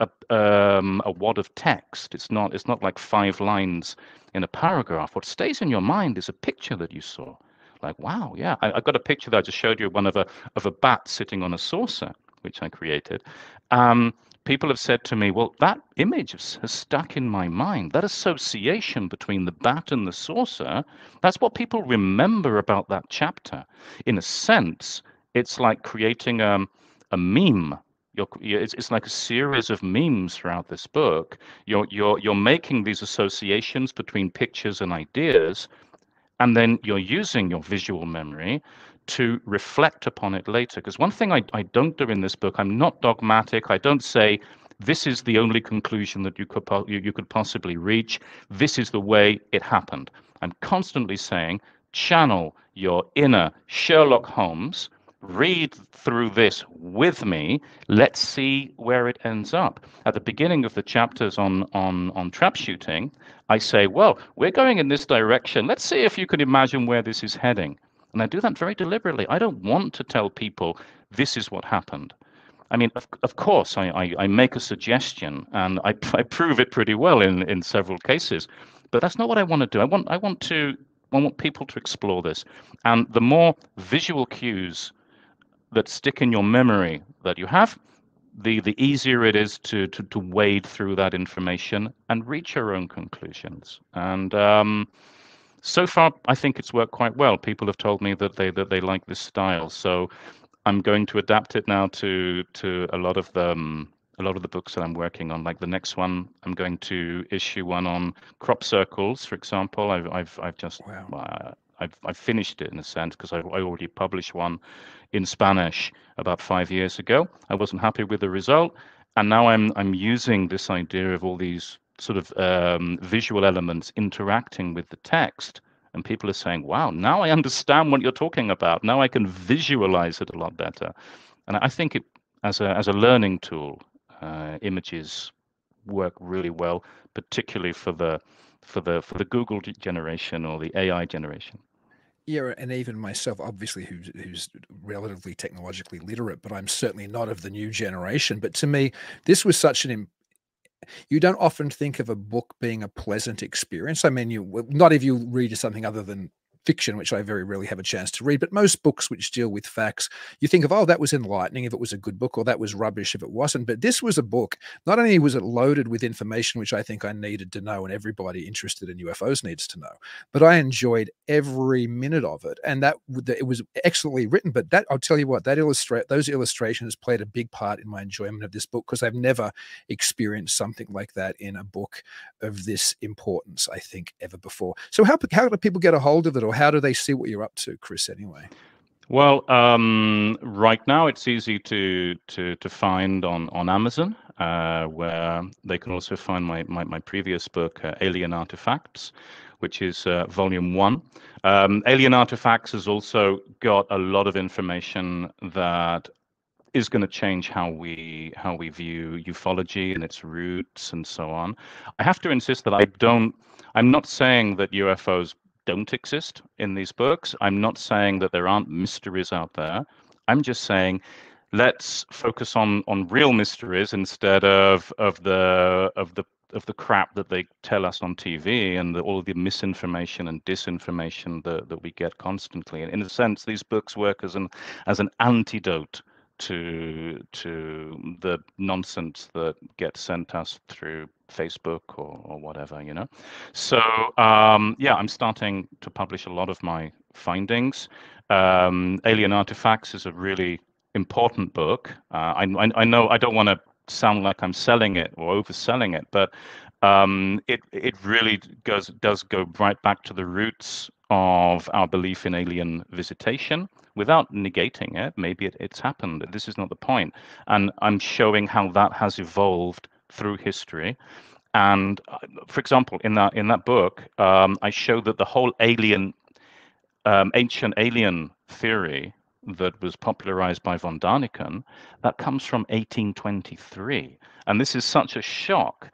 S4: a, um, a wad of text. It's not it's not like five lines in a paragraph. What stays in your mind is a picture that you saw. Like, wow, yeah, I, I got a picture that I just showed you one of a of a bat sitting on a saucer, which I created. Um, people have said to me, well, that image has stuck in my mind. That association between the bat and the saucer, that's what people remember about that chapter. In a sense, it's like creating a, a meme. You're, it's, it's like a series of memes throughout this book. You're, you're, you're making these associations between pictures and ideas, and then you're using your visual memory to reflect upon it later. Because one thing I, I don't do in this book, I'm not dogmatic. I don't say this is the only conclusion that you could you, you could possibly reach. This is the way it happened. I'm constantly saying channel your inner Sherlock Holmes. Read through this with me. Let's see where it ends up. At the beginning of the chapters on on on trap shooting, I say, well, we're going in this direction. Let's see if you can imagine where this is heading. And I do that very deliberately. I don't want to tell people this is what happened. I mean, of, of course, I, I, I make a suggestion and I, <laughs> I prove it pretty well in, in several cases. But that's not what I want to do. I want I want to I want people to explore this. And the more visual cues that stick in your memory that you have, the the easier it is to to, to wade through that information and reach your own conclusions. And um, so far, I think it's worked quite well. People have told me that they that they like this style, so I'm going to adapt it now to to a lot of the um, a lot of the books that I'm working on. Like the next one, I'm going to issue one on crop circles, for example. I've I've I've just wow. uh, I've I've finished it in a sense because I I already published one in Spanish about five years ago. I wasn't happy with the result, and now I'm I'm using this idea of all these sort of um, visual elements interacting with the text. And people are saying, wow, now I understand what you're talking about. Now I can visualize it a lot better. And I think it, as a, as a learning tool, uh, images work really well, particularly for the, for the, for the Google generation or the AI generation.
S3: Yeah, and even myself, obviously, who's who's relatively technologically literate, but I'm certainly not of the new generation. But to me, this was such an you don't often think of a book being a pleasant experience. I mean, you not if you read something other than fiction, which I very rarely have a chance to read, but most books which deal with facts, you think of, oh, that was enlightening if it was a good book, or that was rubbish if it wasn't. But this was a book, not only was it loaded with information which I think I needed to know and everybody interested in UFOs needs to know, but I enjoyed every minute of it. And that it was excellently written. But that I'll tell you what, that illustrate those illustrations played a big part in my enjoyment of this book because I've never experienced something like that in a book of this importance, I think, ever before. So how how do people get a hold of it or how do they see what you're up to, Chris? Anyway.
S4: Well, um, right now it's easy to to to find on on Amazon, uh, where they can also find my my, my previous book, uh, Alien Artifacts, which is uh, volume one. Um, Alien Artifacts has also got a lot of information that is going to change how we how we view ufology and its roots and so on. I have to insist that I don't. I'm not saying that UFOs don't exist in these books. I'm not saying that there aren't mysteries out there. I'm just saying let's focus on on real mysteries instead of of the of the of the crap that they tell us on TV and the, all of the misinformation and disinformation that, that we get constantly. And in a sense, these books work as an as an antidote to to the nonsense that gets sent us through Facebook or, or whatever, you know. So um, yeah, I'm starting to publish a lot of my findings. Um, Alien Artifacts is a really important book. Uh, I, I, I know I don't want to sound like I'm selling it or overselling it, but um, it it really goes does go right back to the roots of our belief in alien visitation without negating it. Maybe it, it's happened. This is not the point. And I'm showing how that has evolved through history. And uh, for example, in that in that book, um, I show that the whole alien, um, ancient alien theory that was popularized by von Daniken, that comes from 1823. And this is such a shock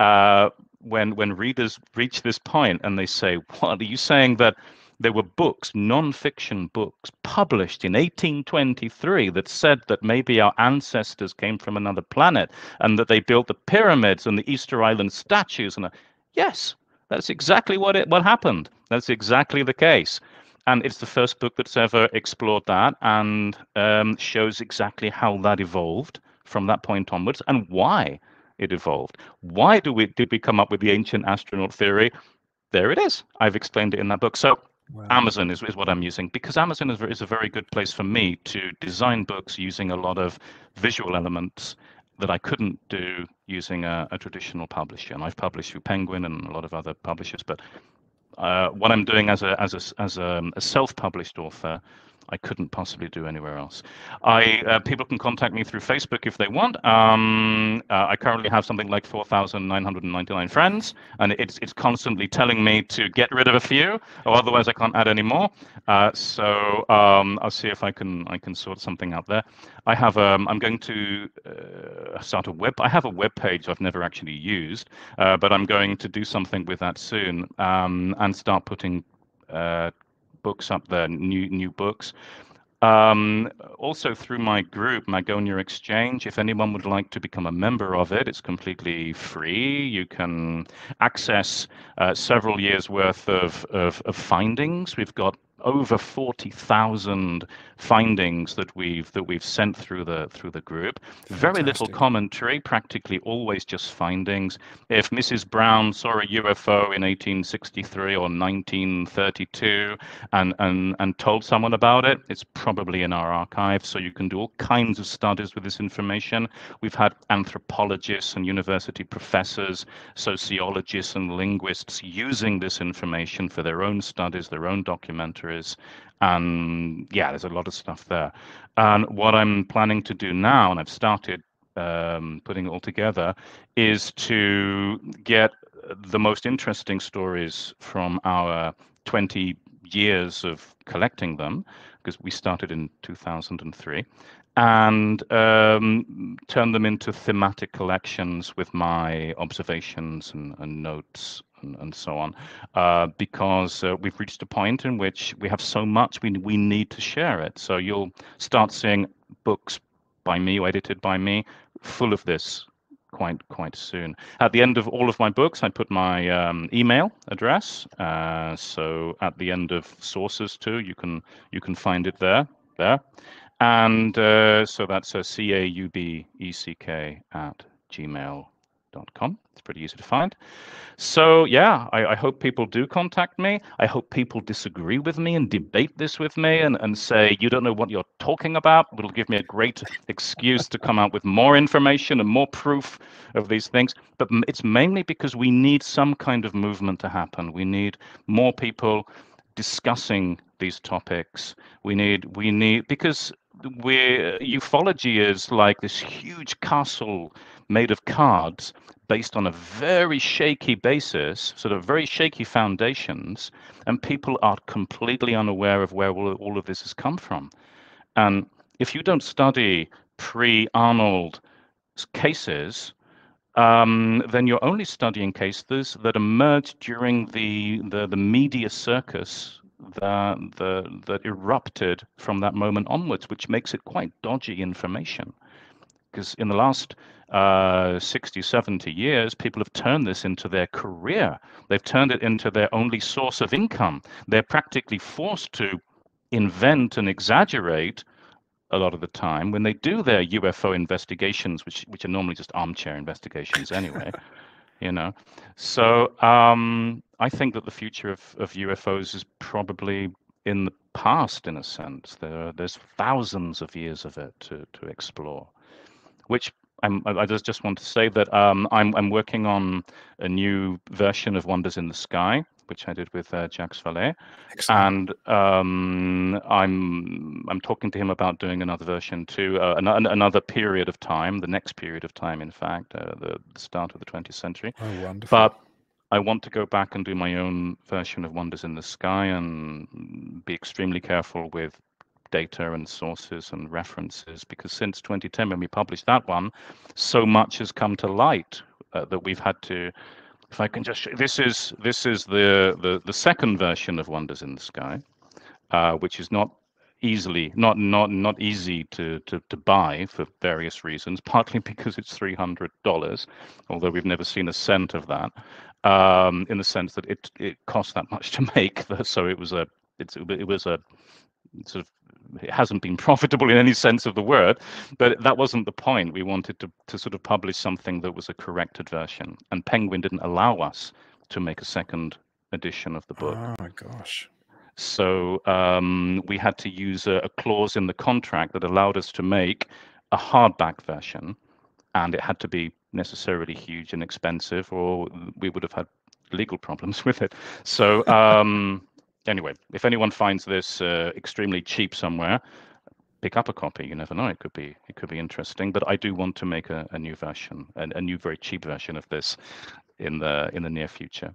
S4: uh, when when readers reach this point and they say, "What are you saying that?" There were books, non-fiction books, published in 1823 that said that maybe our ancestors came from another planet and that they built the pyramids and the Easter Island statues. And yes, that's exactly what it what happened. That's exactly the case and it's the first book that's ever explored that and um, shows exactly how that evolved from that point onwards and why it evolved. Why do we did we come up with the ancient astronaut theory? There it is. I've explained it in that book. So Wow. Amazon is, is what I'm using because Amazon is, is a very good place for me to design books using a lot of visual elements that I couldn't do using a, a traditional publisher. And I've published through Penguin and a lot of other publishers, but uh, what I'm doing as a as a as a, a self-published author I couldn't possibly do anywhere else. I uh, people can contact me through Facebook if they want. Um, uh, I currently have something like 4,999 friends, and it's it's constantly telling me to get rid of a few, or otherwise I can't add any more. Uh, so um, I'll see if I can I can sort something out there. I have um, I'm going to uh, start a web. I have a web page I've never actually used, uh, but I'm going to do something with that soon um, and start putting uh, books up there, new new books. Um, also through my group, Magonia Exchange, if anyone would like to become a member of it, it's completely free. You can access uh, several years worth of, of, of findings. We've got over 40,000 findings that we've that we've sent through the through the group. Fantastic. Very little commentary, practically always just findings. If Mrs. Brown saw a UFO in 1863 or 1932 and and and told someone about it, it's probably in our archive. So you can do all kinds of studies with this information. We've had anthropologists and university professors, sociologists and linguists using this information for their own studies, their own documentaries. And yeah, there's a lot of stuff there. And what I'm planning to do now, and I've started um, putting it all together, is to get the most interesting stories from our 20 years of collecting them, because we started in 2003, and um, turn them into thematic collections with my observations and, and notes and, and so on, uh, because uh, we've reached a point in which we have so much we we need to share it. So you'll start seeing books by me edited by me, full of this quite quite soon. At the end of all of my books, I put my um, email address. Uh, so at the end of Saucers too, you can you can find it there there, and uh, so that's a c a u b e c k at gmail.com. It's pretty easy to find. So yeah, I, I, hope people do contact me. I hope people disagree with me and debate this with me and, and say, you don't know what you're talking about. It'll give me a great excuse to come out with more information and more proof of these things. But it's mainly because we need some kind of movement to happen. We need more people discussing these topics. We need we need because we're uh, ufology is like this huge castle made of cards based on a very shaky basis, sort of very shaky foundations, and people are completely unaware of where all, all of this has come from. And if you don't study pre Arnold cases, um, then you're only studying cases that emerged during the, the, the media circus that, the, that erupted from that moment onwards, which makes it quite dodgy information. Because in the last uh, 60, 70 years, people have turned this into their career. They've turned it into their only source of income. They're practically forced to invent and exaggerate a lot of the time when they do their UFO investigations, which which are normally just armchair investigations anyway. <laughs> you know, so um, I think that the future of, of UFOs is probably in the past, in a sense. There, there's thousands of years of it to to explore, which I'm, I just want to say that um, I'm I'm working on a new version of Wonders in the Sky, which I did with uh, Jacques Vallée, and um, I'm I'm talking to him about doing another version too, uh, an, another period of time, the next period of time, in fact, uh, the, the start of the 20th century.
S3: Oh, wonderful!
S4: But I want to go back and do my own version of Wonders in the Sky and be extremely careful with data and sources and references because since 2010 when we published that one so much has come to light uh, that we've had to if i can just show, this is this is the, the the second version of wonders in the sky uh, which is not easily not not not easy to, to to buy for various reasons partly <laughs> because it's $300 although we've never seen a cent of that um, in the sense that it it cost that much to <laughs> make so it was a it's, it was a sort of it hasn't been <laughs> profitable in any sense of the word, but that wasn't the point. We wanted to, to sort of publish something that was a corrected version, and Penguin didn't allow us to make a second edition of the book.
S3: Oh my gosh.
S4: So um, we had to use a, a, clause in the contract that allowed us to make a hardback version, and it had to be necessarily huge and expensive, or we would have had legal problems <laughs> with it. So um, anyway, if anyone finds this uh, extremely cheap somewhere, pick up a copy. You never know; it could be it could be interesting. But I do want to make a, a new version, a, a new very cheap version of this in the in the near future.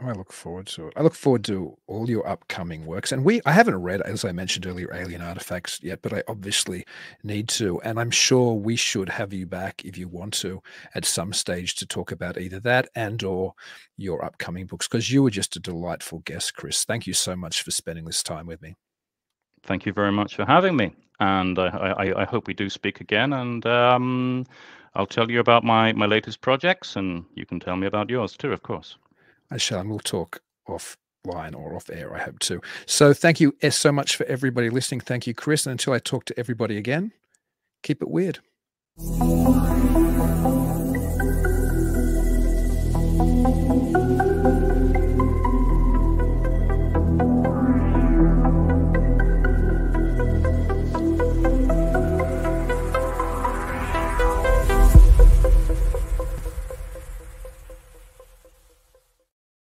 S3: I look forward to it. I look forward to all your upcoming works. And we I haven't read, as I mentioned earlier, Alien Artifacts yet, but I obviously need to. And I'm sure we should have you back if you want to at some stage to talk about either that and or your upcoming books, because you were just a delightful guest, Chris. Thank you so much for spending this time with me.
S4: Thank you very much for having me. And I, I, I hope we do speak again. And um, I'll tell you about my, my latest projects, and you can tell me about yours too, of course.
S3: I shall, and we'll talk offline or off air, I hope too. So thank you eh, so much for everybody listening. Thank you, Chris. And until I talk to everybody again, keep it weird.